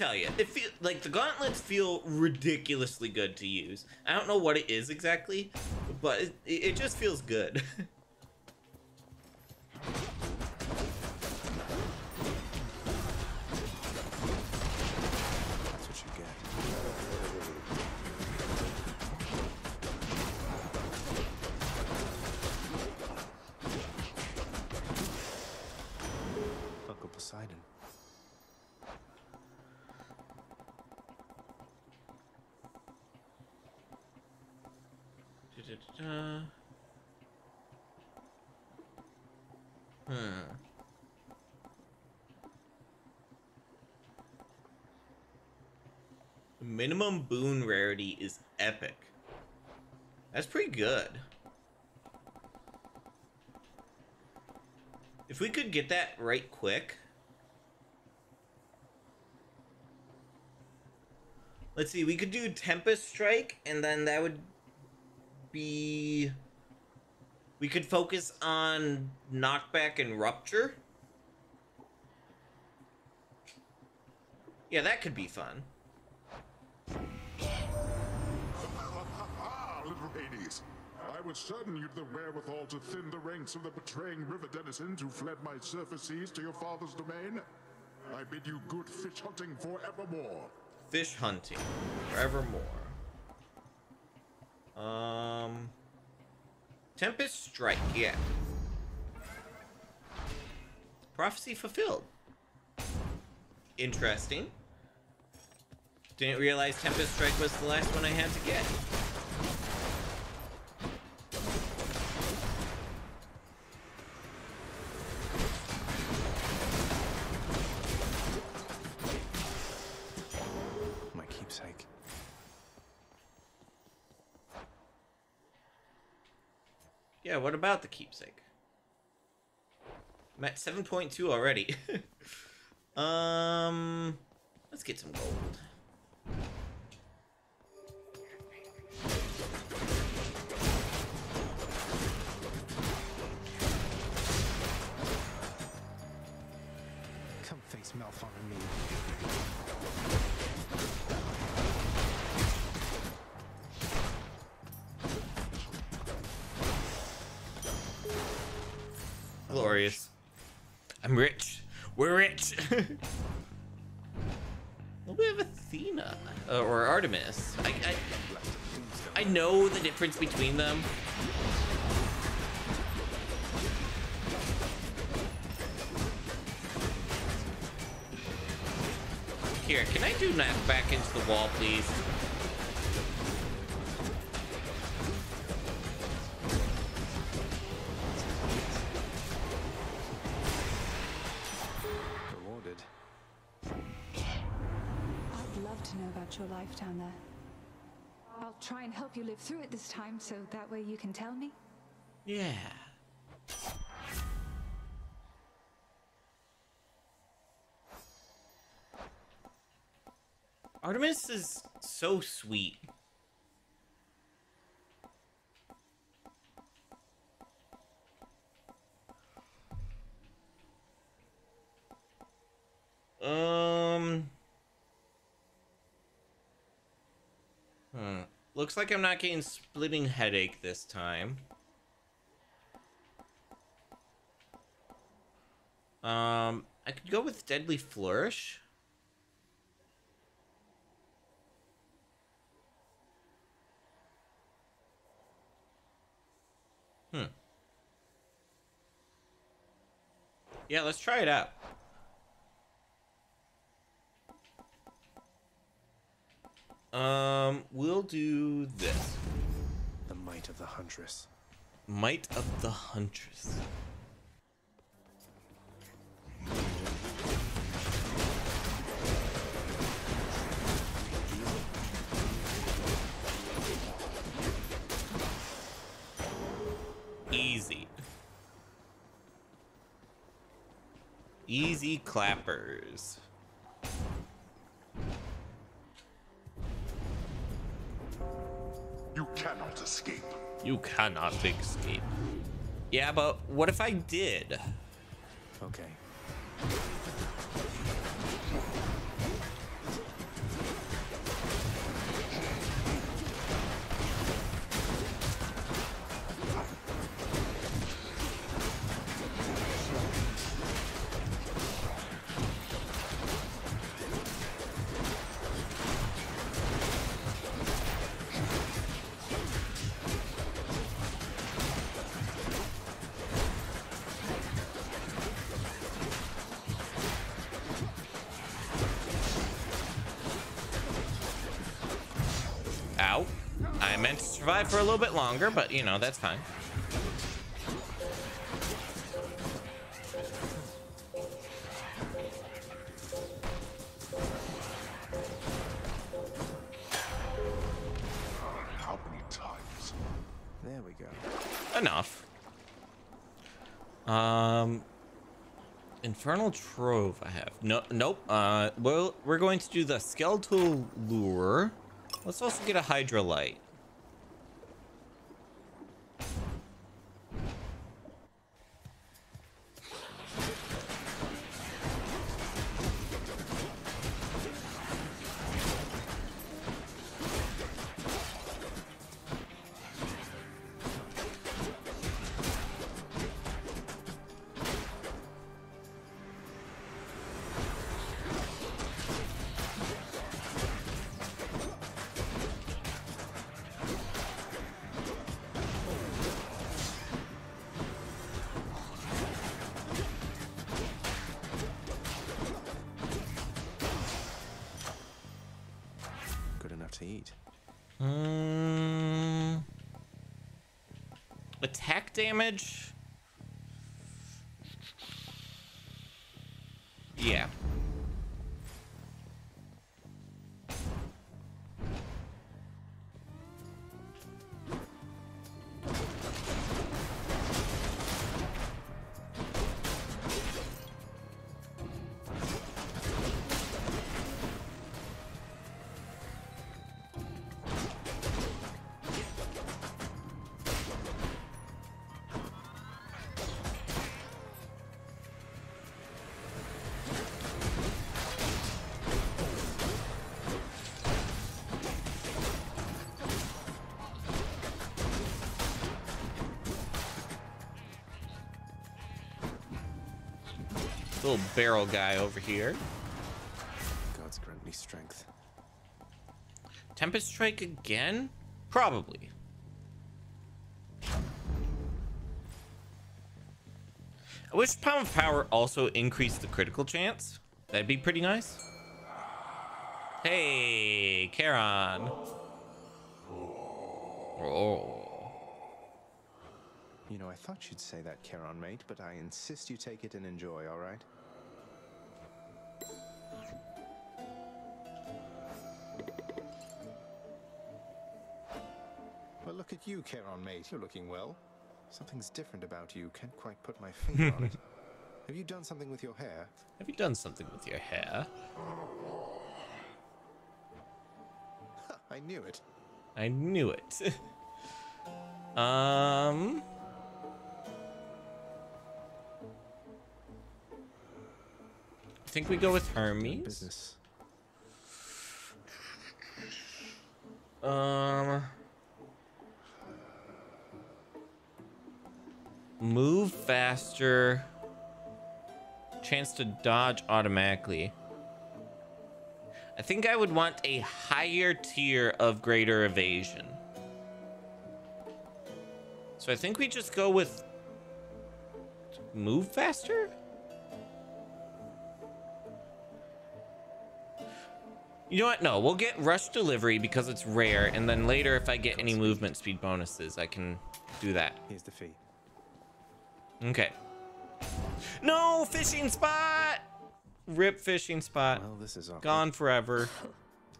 Tell you, it feel like the gauntlets feel ridiculously good to use. I don't know what it is exactly, but it, it just feels good. Minimum boon rarity is epic. That's pretty good. If we could get that right quick. Let's see, we could do Tempest Strike, and then that would be. We could focus on knockback and rupture. Yeah, that could be fun. I was certain you'd the wherewithal to thin the ranks of the betraying river denizens who fled my surface seas to your father's domain. I bid you good fish hunting forevermore. Fish hunting forevermore. Um, Tempest Strike, yeah. Prophecy fulfilled. Interesting. Didn't realize Tempest Strike was the last one I had to get. What about the keepsake? I'm at 7.2 already. um, let's get some gold. Come face Malphon and me. Rich. We're rich. well, we have Athena uh, or Artemis. I, I I know the difference between them. Here, can I do knock back into the wall, please? So that way you can tell me. Yeah. Artemis is so sweet. Um. Hmm. Looks like I'm not getting splitting headache this time. Um, I could go with Deadly Flourish. Hmm. Yeah, let's try it out. Um, we'll do this. The might of the Huntress. Might of the Huntress. Easy. Easy clappers. Cannot escape. You cannot escape. Yeah, but what if I did? Okay. For a little bit longer, but you know, that's fine. How many times? There we go. Enough. Um, Infernal Trove I have. No, nope. Uh, well, we're going to do the Skeletal Lure. Let's also get a Hydralite. Damage. Barrel guy over here. Gods grant me strength. Tempest Strike again? Probably. I wish Pom of Power also increased the critical chance. That'd be pretty nice. Hey, Charon. Oh. You know, I thought you'd say that, Charon, mate, but I insist you take it and enjoy, all right? Well, look at you, Charon, mate. You're looking well. Something's different about you. Can't quite put my finger on it. Have you done something with your hair? Have you done something with your hair? I knew it. I knew it. um. I think we go with Hermes. Business. Um. Move faster. Chance to dodge automatically. I think I would want a higher tier of greater evasion. So I think we just go with move faster? You know what? No, we'll get rush delivery because it's rare, and then later if I get any movement speed bonuses, I can do that. Here's the fee. Okay. No fishing spot. Rip fishing spot. Well, this is awkward. Gone forever.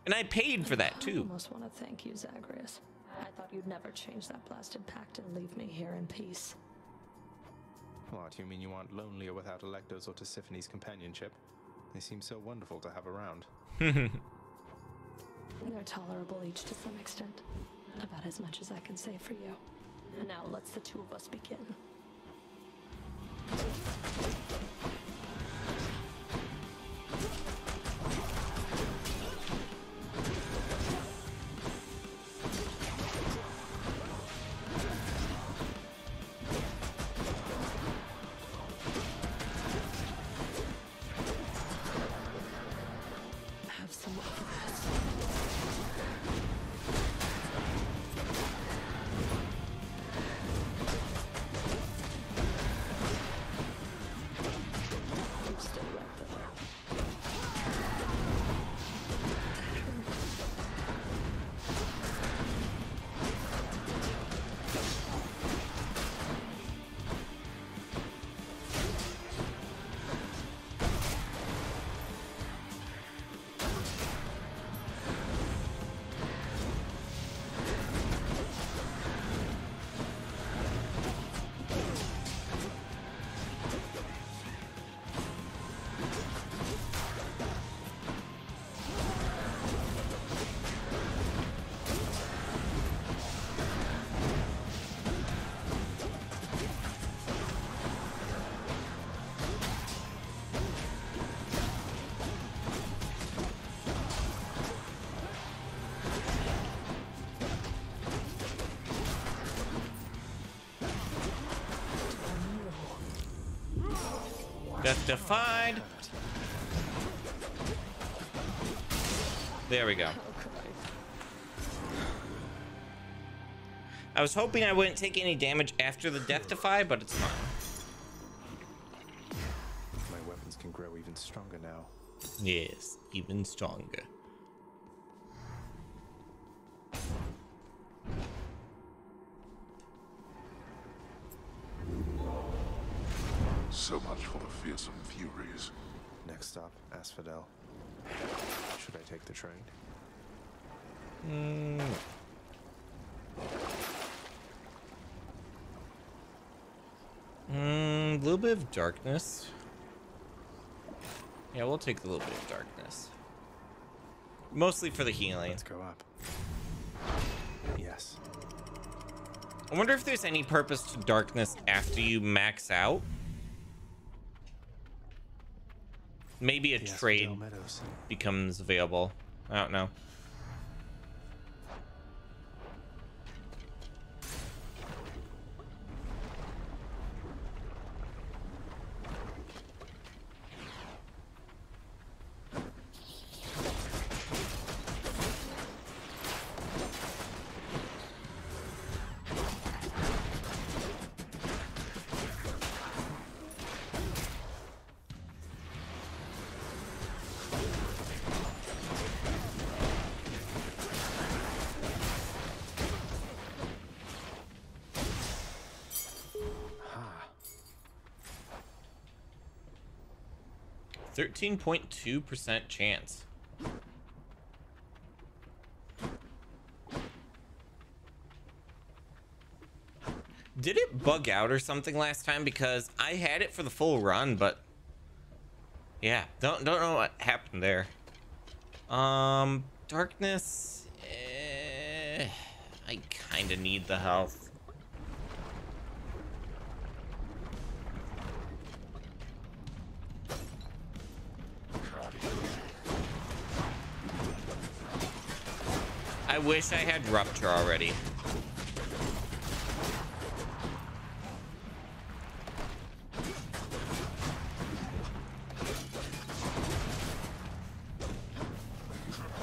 And I paid for that too. I too. almost want to thank you, Zagreus. I thought you'd never change that blasted pact and leave me here in peace. What, you mean you aren't lonelier without Alecto's or Tisiphone's companionship? They seem so wonderful to have around. They're tolerable each to some extent. About as much as I can say for you. And now let's the two of us begin. Have some of this. I'm still right though. Death defied. There we go. I was hoping I wouldn't take any damage after the death defy, but it's fine. My weapons can grow even stronger now. Yes, even stronger. Daffodil. Should I take the trade? Mm. Mm, a little bit of darkness. Yeah, we'll take a little bit of darkness. Mostly for the healing. Let's go up. Yes. I wonder if there's any purpose to darkness after you max out. Maybe a The trade becomes available. I don't know. 13.2% chance. Did it bug out or something last time? Because I had it for the full run, but yeah, don't don't know what happened there. Um, darkness. Eh, I kind of need the health. Wish I had rupture already.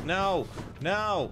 No, no.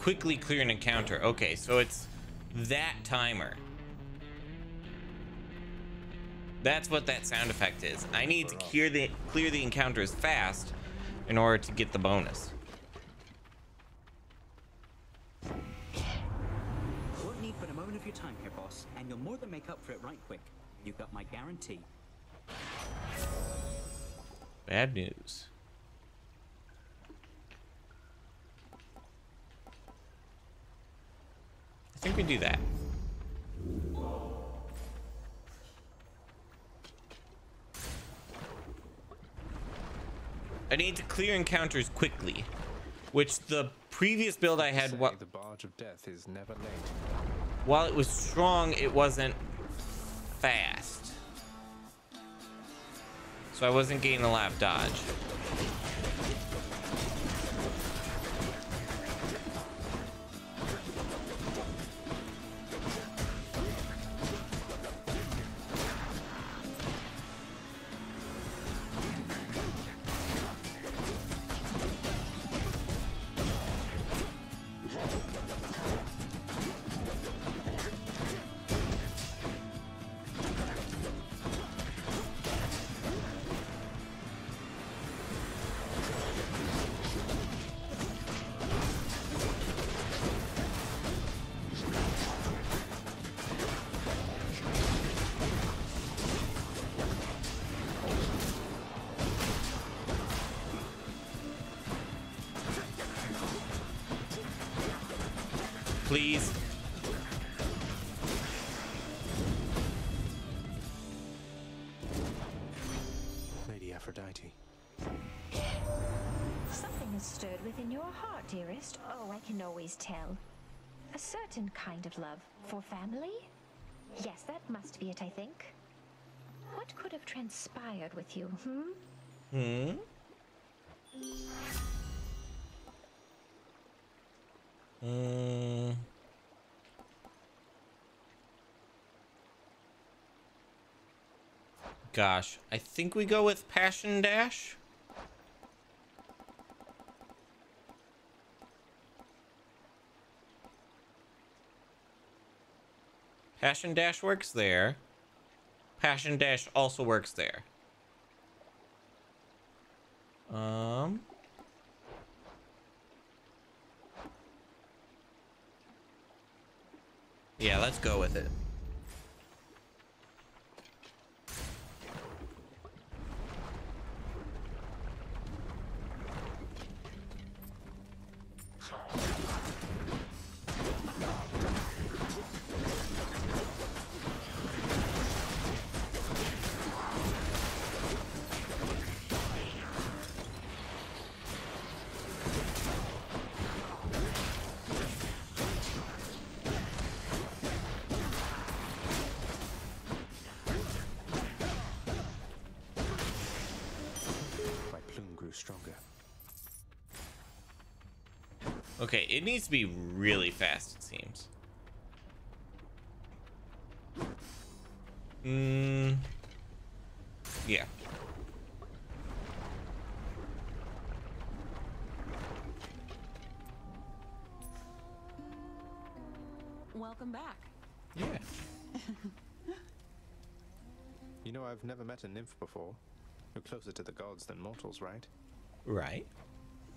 Quickly clear an encounter. Okay, so it's that timer. That's what that sound effect is. I need to clear the clear the encounters fast in order to get the bonus. Need to clear encounters quickly, which the previous build I had, what the barge of death is never late. while it was strong, it wasn't fast. So I wasn't getting a lot of dodge. For family? Yes, that must be it, I think. What could have transpired with you, hmm? Hmm? Mm. Gosh, I think we go with Passion Dash. Passion Dash works there. Passion Dash also works there. Um. Yeah, let's go with it. Okay, it needs to be really fast, it seems. Hmm. Yeah. Welcome back. Yeah. you know, I've never met a nymph before. You're closer to the gods than mortals, right? Right.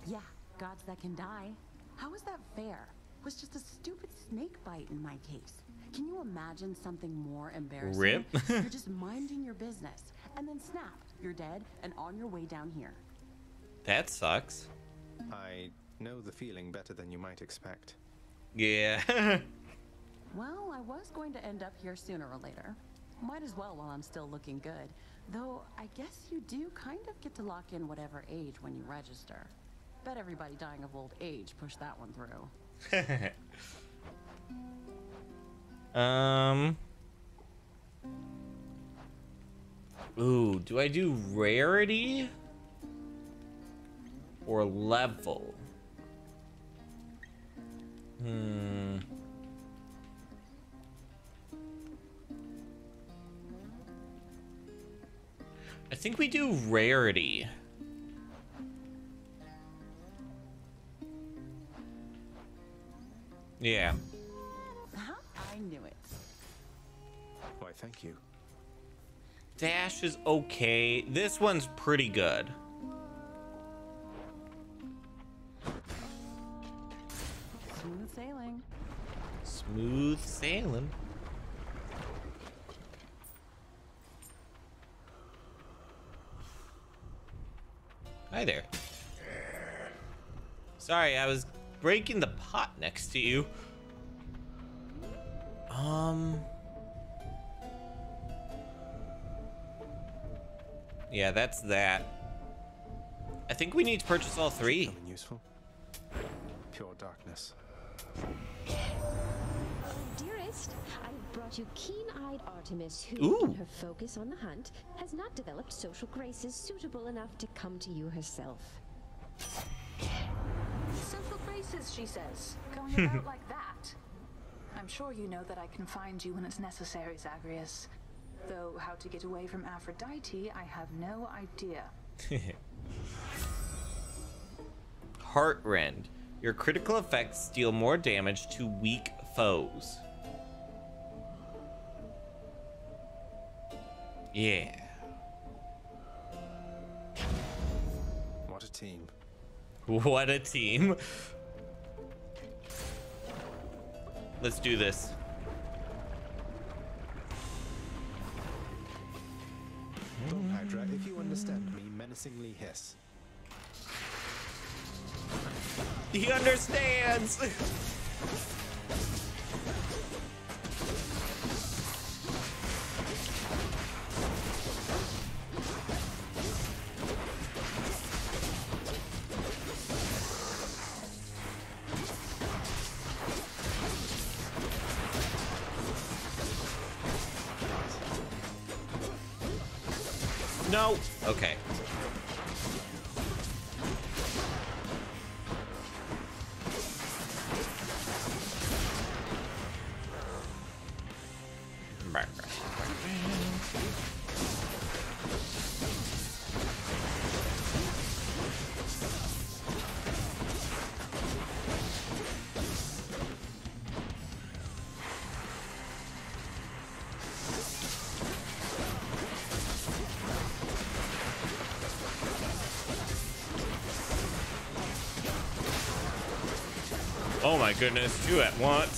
Yeah, gods that can die. How is that fair? It was just a stupid snake bite in my case. Can you imagine something more embarrassing? Rip. you're just minding your business, and then snap, you're dead and on your way down here. That sucks. I know the feeling better than you might expect. Yeah. well, I was going to end up here sooner or later. Might as well while I'm still looking good. Though, I guess you do kind of get to lock in whatever age when you register. Bet everybody dying of old age pushed that one through. um. Ooh, do I do rarity or level? Hmm. I think we do rarity. Yeah. I knew it. Why, thank you. Dash is okay. This one's pretty good. Smooth sailing. Smooth sailing. Hi there. Sorry, I was breaking the pot next to you. Um. Yeah, that's that. I think we need to purchase all three. Something useful. Pure darkness. Dearest, I've brought you keen-eyed Artemis, who, Ooh. in her focus on the hunt, has not developed social graces suitable enough to come to you herself. Social graces, she says. Going hmm. about like that. I'm sure you know that I can find you when it's necessary, Zagreus. Though how to get away from Aphrodite, I have no idea. Heartrend. Your critical effects deal more damage to weak foes. Yeah. What a team. What a team. Let's do this. Dog Hydra, if you understand me, menacingly hiss. He understands. Okay. Goodness, two at once.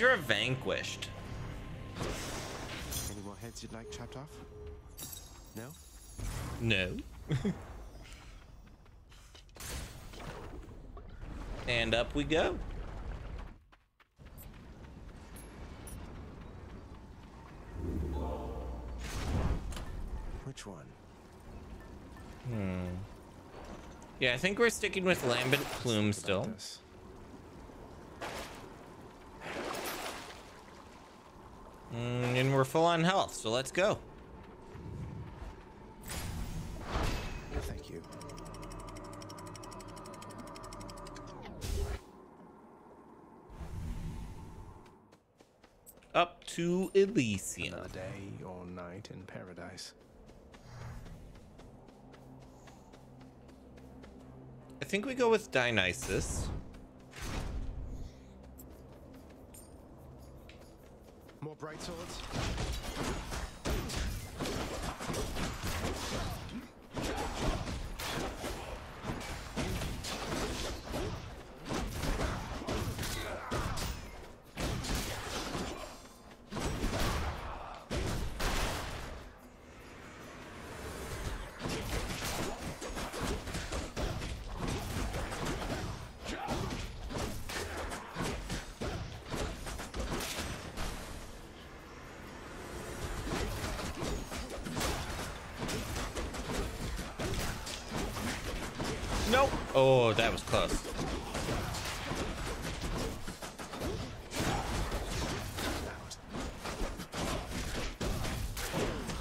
Hydra vanquished. Any more heads you'd like chopped off? No? No. and up we go. Which one? Hmm. Yeah, I think we're sticking with Lambent Plume still and we're full on health, so let's go. Thank you. Up to Elysium. Another day or night in paradise. I think we go with Dionysus. More bright swords? Oh, that was close.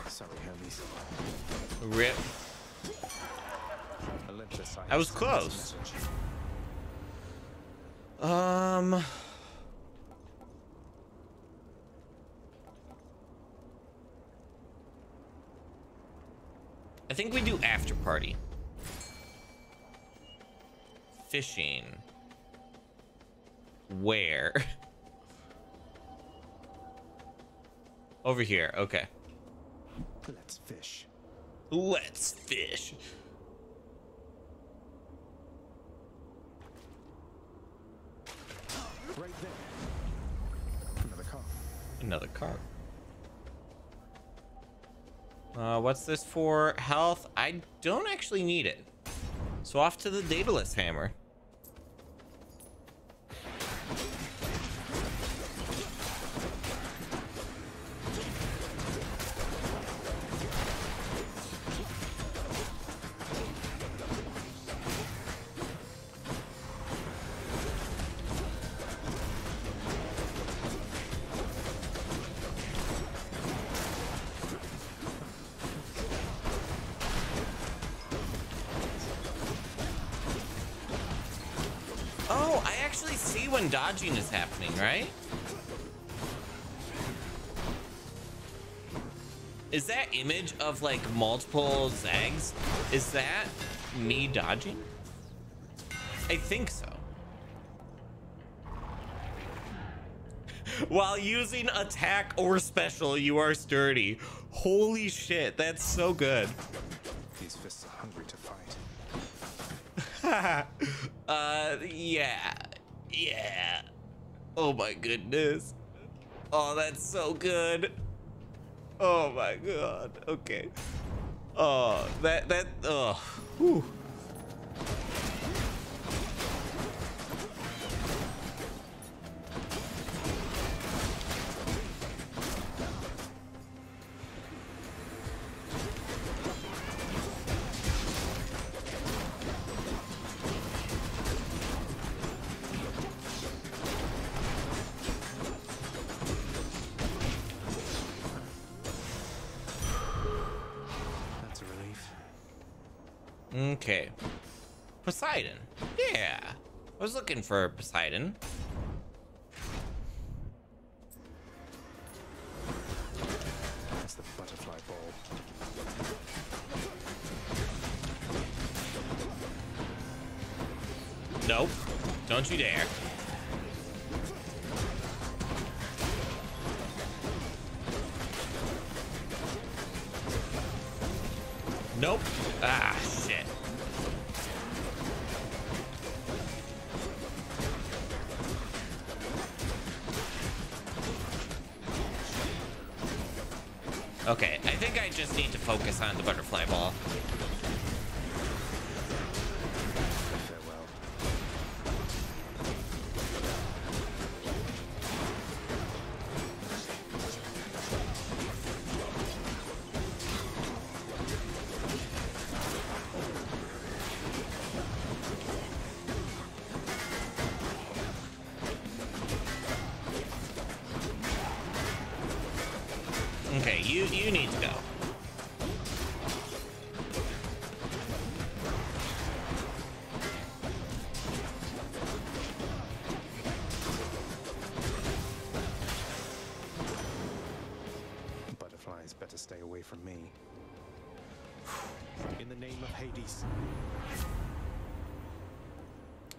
Sorry. Rip. I was close. Um. I think we do after party. Fishing. Where? Over here. Okay. Let's fish. Let's fish. Right there. Another car. Another card. Uh, what's this for? Health? I don't actually need it. So off to the Daedalus Hammer. Happening, right? Is that image of like multiple zags? Is that me dodging? I think so. While using attack or special, you are sturdy. Holy shit, that's so good. These fists are hungry to fight. uh, yeah. Yeah. Oh my goodness. Oh, that's so good. Oh my god. Okay. Oh, that, that, oh. Whew. For Poseidon.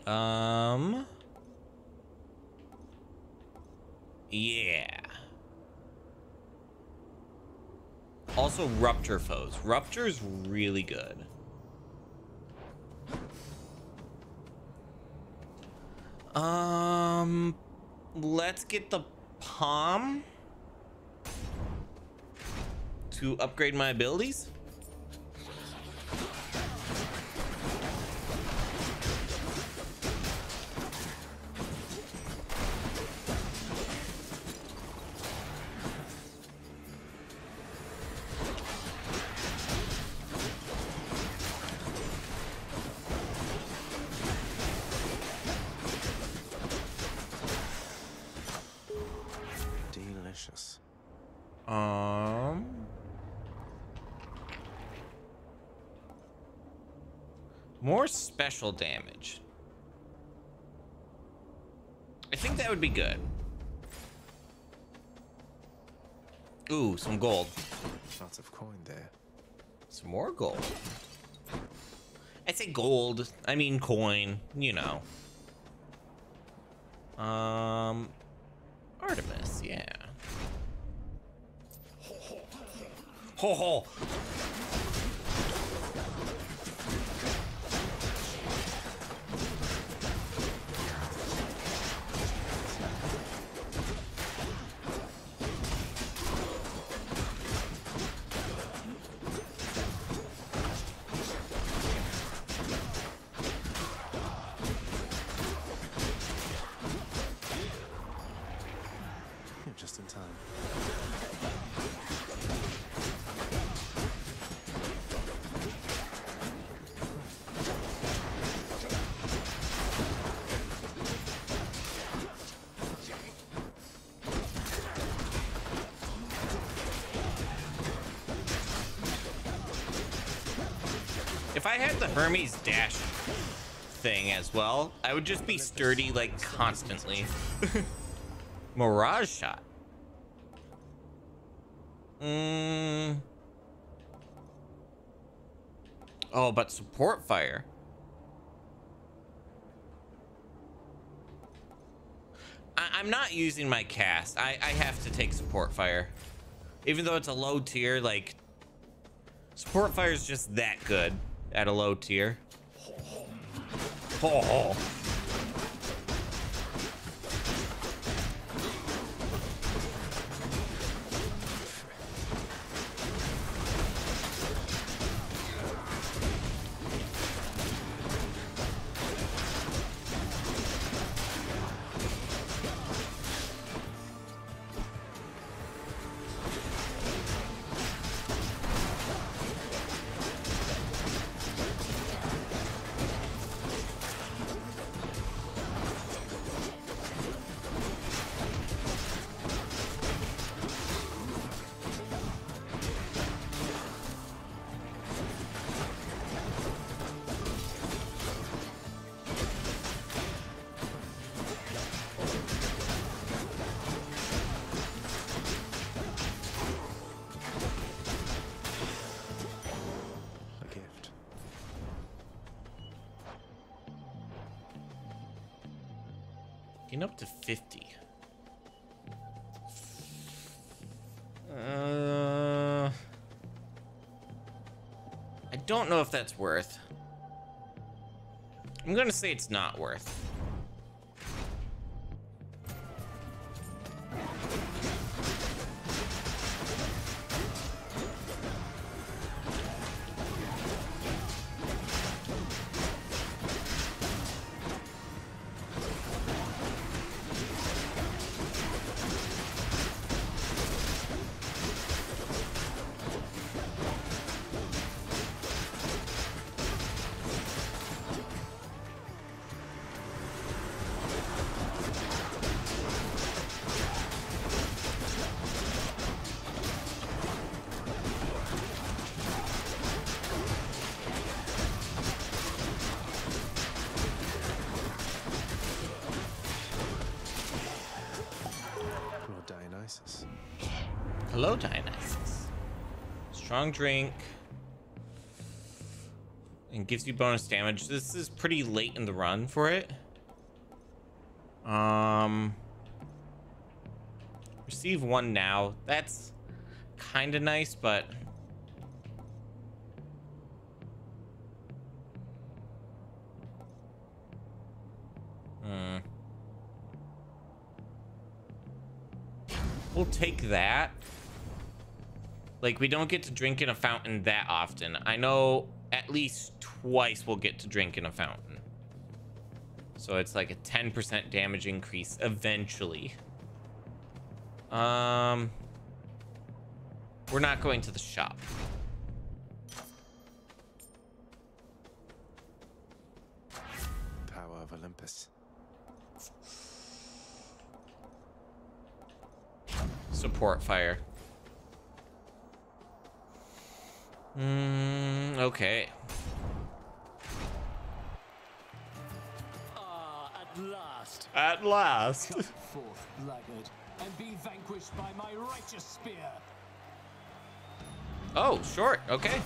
Um. Yeah. Also, Rupture foes. Rupture's really good. Um, let's get the Pom to upgrade my abilities. Special damage. I think that would be good. Ooh, some gold. Lots of coin there. Some more gold. I say gold. I mean coin, you know. Um Artemis, yeah. Ho ho. You're Hermes dash thing as well, I would just be sturdy like constantly. Mirage shot. Mm. Oh, but support fire. I I'm not using my cast. I, I have to take support fire. Even though it's a low tier, like support fire is just that good at a low tier. Oh. Don't know if that's worth. I'm gonna say it's not worth. Strong drink. And gives you bonus damage. This is pretty late in the run for it. Um. Receive one now. That's kind of nice, but. Hmm. We'll take that. Like, we don't get to drink in a fountain that often. I know at least twice we'll get to drink in a fountain. So it's like a 10% damage increase eventually. Um, we're not going to the shop. Tower of Olympus. Support fire. Mm, okay. Ah, at last. At last. Come forth, blackguard, and be vanquished by my righteous spear. Oh, short. Okay.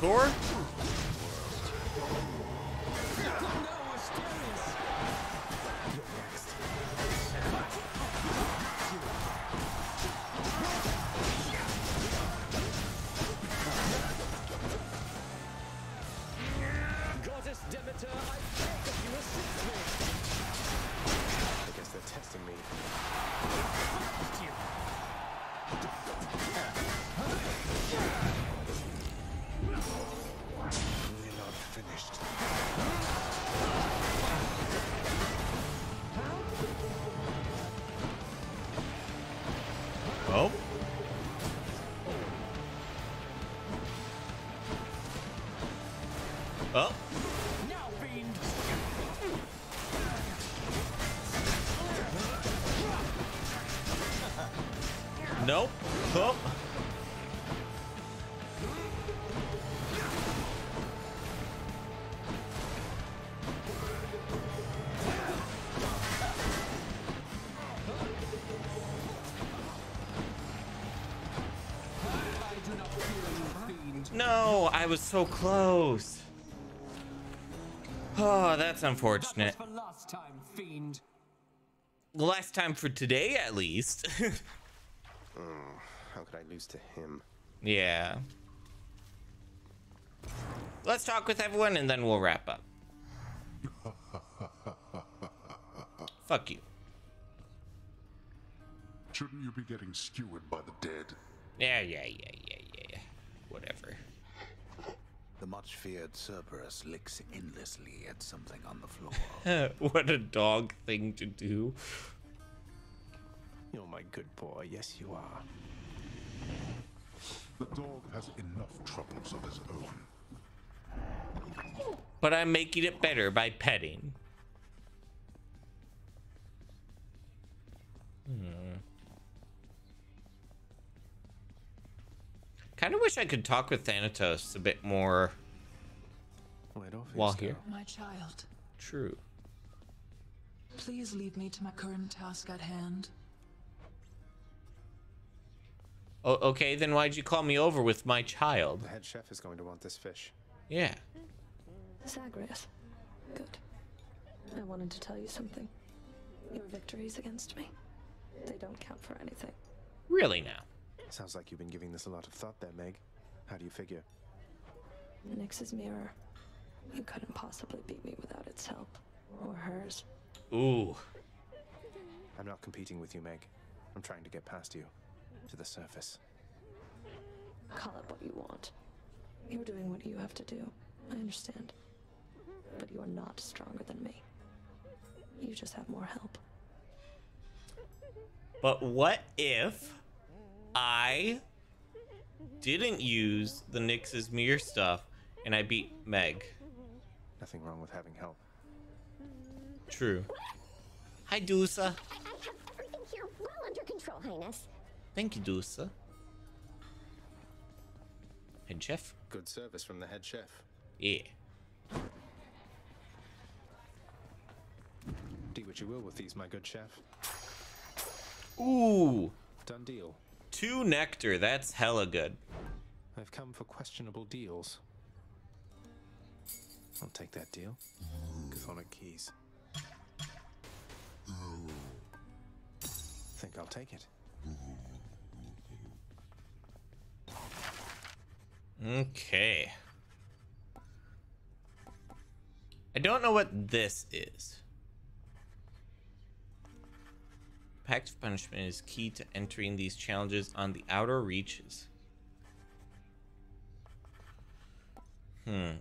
Goodbye, No, I was so close. Oh, that's unfortunate. For last time, fiend. The last time for today, at least. Oh, how could I lose to him? yeah. Let's talk with everyone and then we'll wrap up. Fuck you. Shouldn't you be getting skewered by the dead? Yeah, yeah, yeah, yeah, yeah. Whatever. The much feared Cerberus licks endlessly at something on the floor. what a dog thing to do. You're my good boy, yes you are. The dog has enough troubles of his own. But I'm making it better by petting. Hmm. Kind of wish I could talk with Thanatos a bit more oh, while here. My child, True. please leave me to my current task at hand. Oh, okay, then why'd you call me over with my child? The head chef is going to want this fish. Yeah. Zagreus. Good. I wanted to tell you something. Your victories against me, they don't count for anything. Really now? Sounds like you've been giving this a lot of thought there, Meg. How do you figure? Nyx's mirror. You couldn't possibly beat me without its help. Or hers. Ooh. I'm not competing with you, Meg. I'm trying to get past you. To the surface. Call it what you want. You're doing what you have to do. I understand. But you are not stronger than me. You just have more help. But what if I didn't use the Nyx's mirror stuff and I beat Meg? Nothing wrong with having help. True. Hi, Dusa. I, I have everything here well under control, Highness. Thank you, Dusa. Head chef? Good service from the head chef. Yeah. Do what you will with these, my good chef. Ooh. Done deal. Two nectar. That's hella good. I've come for questionable deals. I'll take that deal. Chthonic keys. Think I'll take it. Okay. I don't know what this is. Pact of Punishment is key to entering these challenges on the outer reaches. Hmm.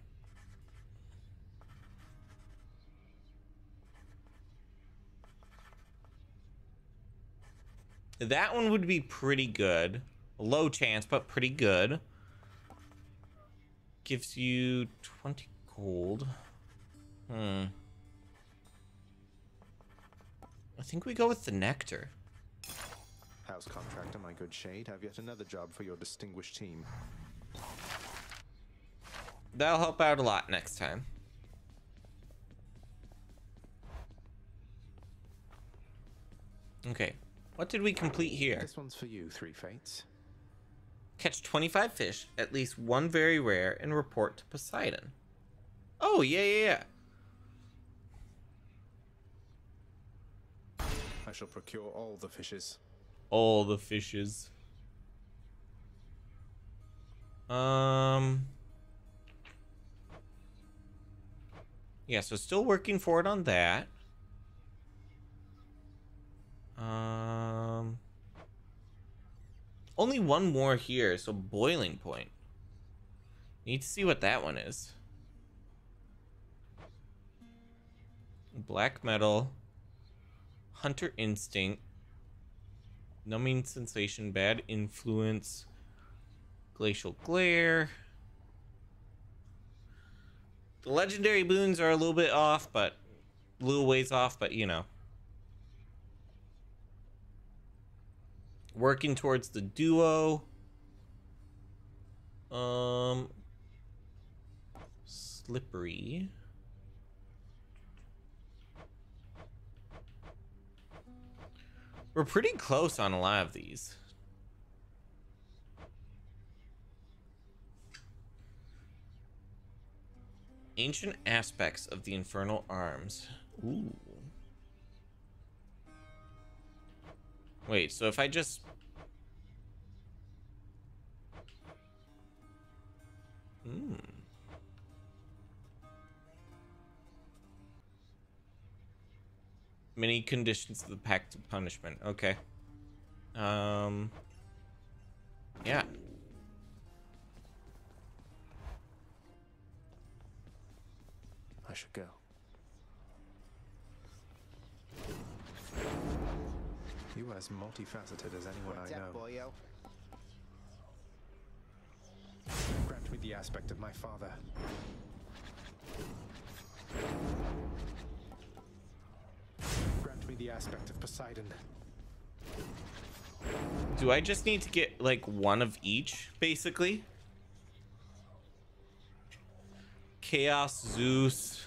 That one would be pretty good. Low chance, but pretty good. Gives you 20 gold. Hmm. I think we go with the nectar. House contractor, my good shade, have yet another job for your distinguished team. That'll help out a lot next time. Okay. What did we complete here? This one's for you, Three Fates. Catch 25 fish, at least one very rare, and report to Poseidon. Oh, yeah, yeah, yeah. I shall procure all the fishes. All the fishes. Um. Yeah, so still working for it on that. Um. Only one more here, so boiling point. Need to see what that one is. Black metal. Hunter instinct. Numbing sensation, bad influence. Glacial glare. The legendary boons are a little bit off, but a little ways off, but you know. Working towards the duo. Um slippery. We're pretty close on a lot of these. Ancient aspects of the infernal arms. Ooh. Wait, so if I just... Hmm. Many conditions of the Pact of Punishment. Okay. Um, yeah. I should go. You are as multifaceted as anyone What's I up, know. boyo? Grant me the aspect of my father. Grant me the aspect of Poseidon. Do I just need to get like one of each, basically? Chaos, Zeus.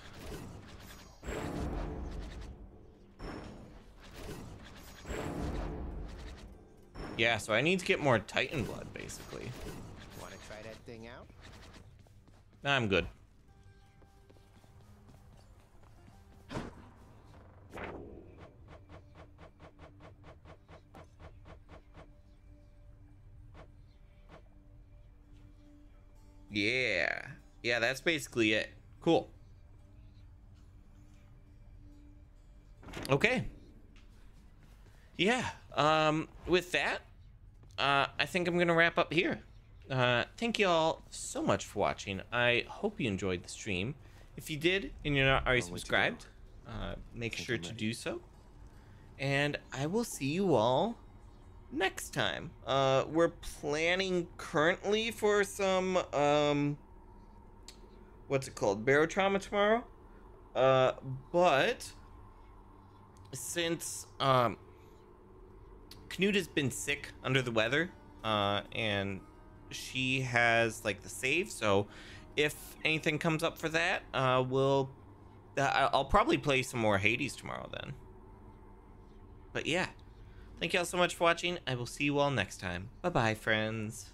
Yeah, so I need to get more Titan blood, basically. Wanna try that thing out? Nah, I'm good. Yeah. Yeah, that's basically it. Cool. Okay. Yeah. Um, with that, uh, I think I'm gonna wrap up here. Uh, thank you all so much for watching. I hope you enjoyed the stream. If you did and you're not already subscribed, uh, make sure to do so. And I will see you all next time. Uh, we're planning currently for some um, what's it called, barotrauma tomorrow. Uh, but since um, Knut has been sick under the weather, uh, and she has like the save, so if anything comes up for that, uh, we'll uh, I'll probably play some more Hades tomorrow then. But yeah, thank you all so much for watching. I will see you all next time. Bye bye, friends.